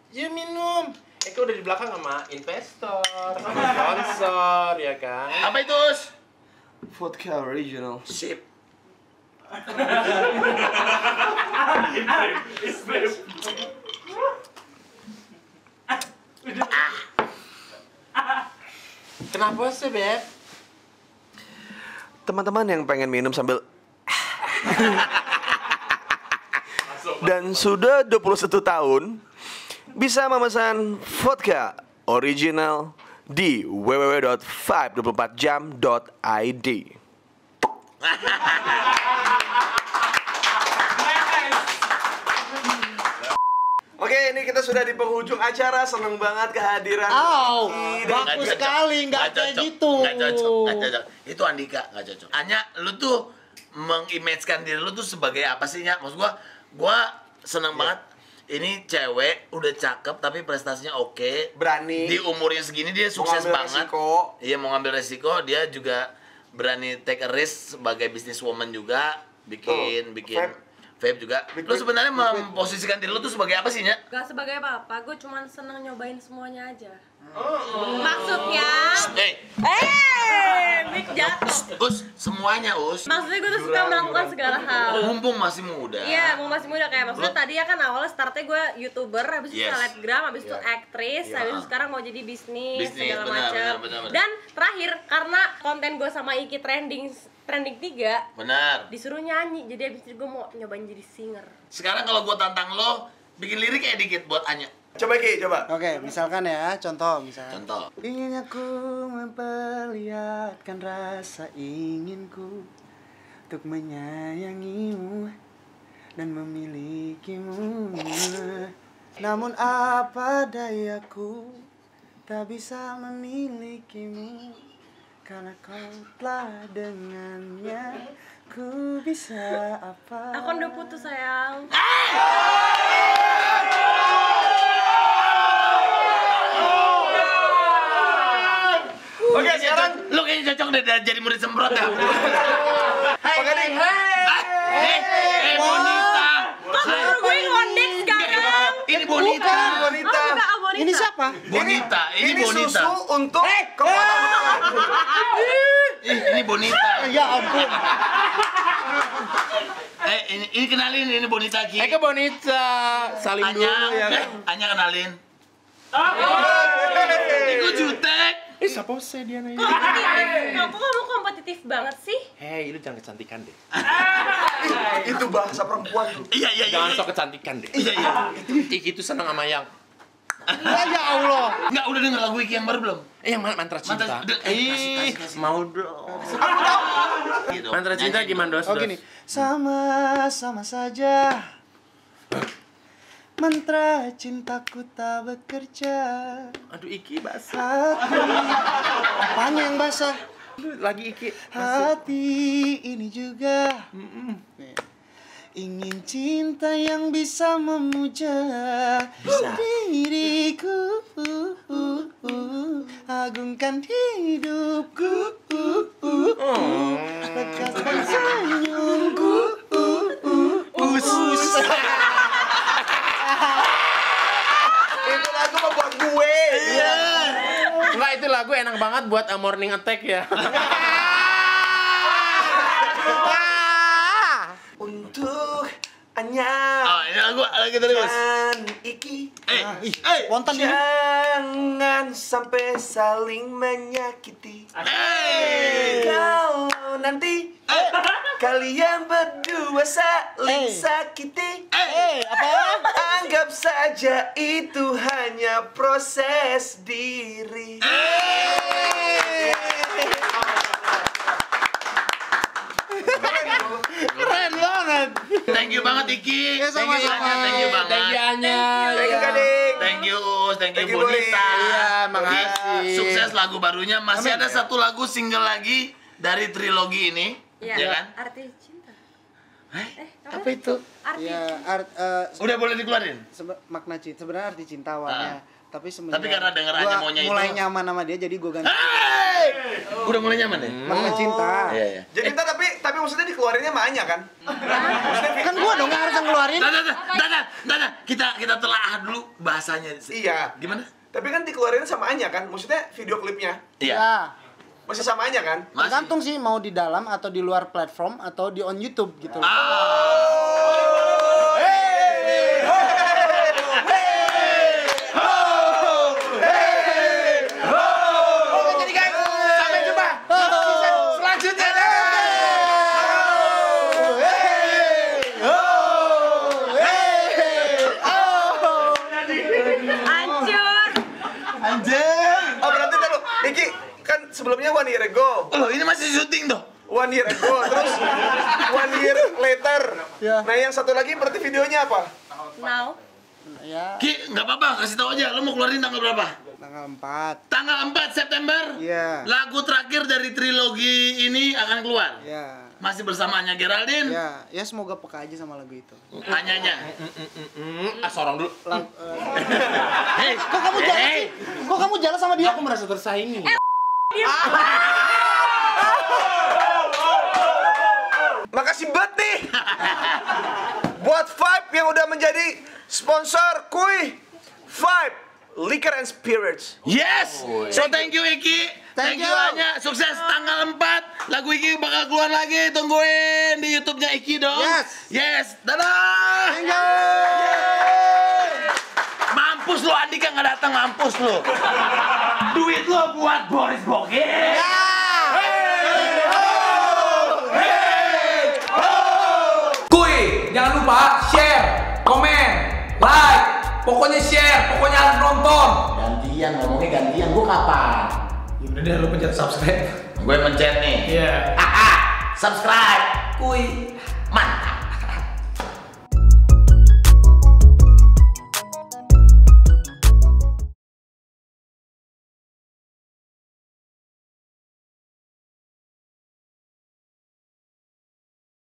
You minum. Eko udah di belakang sama investor, sama sponsor, ya kan?
Apa itu, Us?
vodka original.
Sip.
Kenapa sih, Beb?
Teman-teman yang pengen minum sambil dan sudah 21 tahun bisa memesan vodka original di www.524jam.id. Oke, ini kita sudah di penghujung acara. Seneng banget kehadiran. Dan-
bagus sekali, nggak kayak
cocok,
gitu.
Nggak cocok, nggak cocok. Itu Andika, nggak cocok. Hanya lu tuh mengimagekan diri lu tuh sebagai apa sih, Nyak? Maksud gua, gua seneng banget. Ini cewek udah cakep tapi prestasinya oke.
Berani.
Di umurnya segini dia sukses
ngambil
banget.
resiko.
Iya mau ngambil resiko, dia juga berani take a risk sebagai businesswoman juga, bikin
Tuh,
bikin
vape.
vape juga. Lu sebenarnya memposisikan diri lu tuh sebagai apa sih, Nyak?
Gak sebagai apa-apa, gue cuma seneng nyobain semuanya aja.
Oh.
Maksudnya,
Eh,
eh, mic jatuh.
Us, semuanya Us.
Maksudnya gue tuh suka melakukan segala hal.
Mumpung masih muda.
Iya, mau masih muda kayak maksudnya
Lu-
tadi ya kan awalnya startnya gue youtuber, habis itu
Yes.
selebgram, habis itu
Iya.
aktris,
Iya.
habis itu sekarang mau jadi bisnis,
Bisnis,
segala macam. Dan terakhir karena konten gue sama Iki trending trending 3
Benar.
disuruh nyanyi, jadi habis itu gue mau nyobain jadi singer.
Sekarang kalau gua tantang lo, bikin lirik kayak dikit buat Anya.
Coba Ki, coba.
Oke, misalkan ya, contoh misalnya.
Contoh.
Ingin aku memperlihatkan rasa inginku Untuk menyayangimu dan memilikimu Namun apa dayaku tak bisa memilikimu Karena kau telah dengannya Ku bisa apa
Aku udah putus sayang.
Oke, sekarang
Lo kayaknya cocok deh jadi murid semprot ya.
Hai, hai, hai.
Ah, eh, eh, Bonita.
Kok suruh gue ngondek sekarang?
Ini Bonita.
wanita.
Oh, enggak, Bonita.
Ini siapa?
Bonita, ini,
Ini
Bonita.
susu untuk kekuatan.
Ih, ini Bonita.
Ya ampun
ini, ini kenalin ini Bonita Ki.
Eh ke Bonita, salim
Anya,
dulu ya
eh,
kan.
Anya kenalin. Iku jutek.
Eh siapa sih dia nanya?
Kok kamu kompetitif banget sih?
Hei, lu jangan kecantikan deh.
Itu bahasa perempuan tuh.
Iya iya iya.
Jangan sok kecantikan deh.
Iya iya.
Iki tuh seneng sama yang
Ya, ya Allah.
Enggak udah denger lagu Iki yang baru belum?
Eh yang mana mantra cinta?
Mantra- eh,
mau dong.
Gitu.
Mantra cinta gimana dos?
Oh gini, sama-sama saja. Mantra cintaku tak bekerja.
Aduh Iki basah.
Hati, apanya yang basah?
Aduh, Lagi Iki.
Hati ini juga Nih. Ingin cinta yang bisa memuja diriku Agungkan hidupku Lekatkan senyumku Us
Itu lagu mah buat gue.
Iya.
Enggak itu lagu enak banget buat a morning attack ya.
Untuk Anya
Oh, ini lagu lagi terus.
dan Iki.
Eh,
Ih,
eh,
Wonten ini
Jangan sampai saling menyakiti.
eh.
Kalau nanti kalian berdua saling
Eh.
sakiti,
Eh, apa?
anggap saja itu hanya proses diri.
Keren banget
Thank you banget Iki.
Ya,
Thank you
sama-sama.
Anya, thank you banget.
Thank you Anya.
Thank you. Gading.
Thank you Us, thank you
Thank you,
Bonita.
Iya, makasih.
Sukses lagu barunya. Masih ada satu lagu single lagi dari trilogi ini,
Iya.
ya kan?
Arti cinta.
Hah?
Eh,
Apa itu?
Arti
Ya, art, eh,
Udah boleh dikeluarin?
sebe- makna cinta sebenarnya arti cinta awalnya tapi semenjak
Tapi karena denger Anya maunya itu-
mulai nyaman sama dia jadi gue ganti
Hey! Udah mulai nyaman ya?
makna cinta
Iya, iya.
Jadi ntar tapi tapi maksudnya dikeluarinnya sama Anya kan?
kan gue dong yang harus yang ngeluarin
Dadah, dadah, dadah, dadah. Kita kita telaah dulu bahasanya.
Iya.
Gimana?
Tapi kan dikeluarinnya sama Anya kan? Maksudnya video klipnya
Iya.
ya
masih sama Anya kan?
Masih.
tergantung sih mau di dalam atau di luar platform atau di on YouTube gitu loh.
Ah.
Jadi guys, sampai jumpa. Selanjutnya.
Hancur.
Anjir.
Oh berarti ntar lu, Iki sebelumnya one year ago,
Loh, ini masih syuting tuh.
one year ago, terus one year later.
Ya.
Nah yang satu lagi berarti videonya apa?
Now.
ya
Ki, nggak apa-apa, kasih tahu aja. Lo mau keluarin tanggal berapa?
tanggal 4
Tanggal 4 September.
Iya.
Lagu terakhir dari trilogi ini akan keluar.
ya
Masih bersama Anya Geraldine.
ya ya semoga peka aja sama lagu itu
Anyanya.
Ah, sorong dulu.
Eh,
Hei,
kok kamu jalan
hey.
sih kok kamu jalan sama dia
Aku merasa tersaingi.
Makasih banget nih buat Vibe yang udah menjadi sponsor Kui Vibe Liquor and Spirits.
Yes. So thank you Iki.
Thank
Thank, you
you.
Anya. Sukses tanggal 4. Lagu Iki bakal keluar lagi. Tungguin di YouTube-nya Iki dong.
Yes.
Yes. Dadah.
Thank you.
Mampus lo Andika nggak datang mampus lo. Duit lo buat Boris Bogir.
Kuy, jangan lupa share, komen, like, pokoknya share, pokoknya harus nonton.
Gantian ngomongnya gantian. Gue kapan?
Udah deh, lu pencet subscribe.
Gue pencet nih.
Iya.
Subscribe.
Kuy.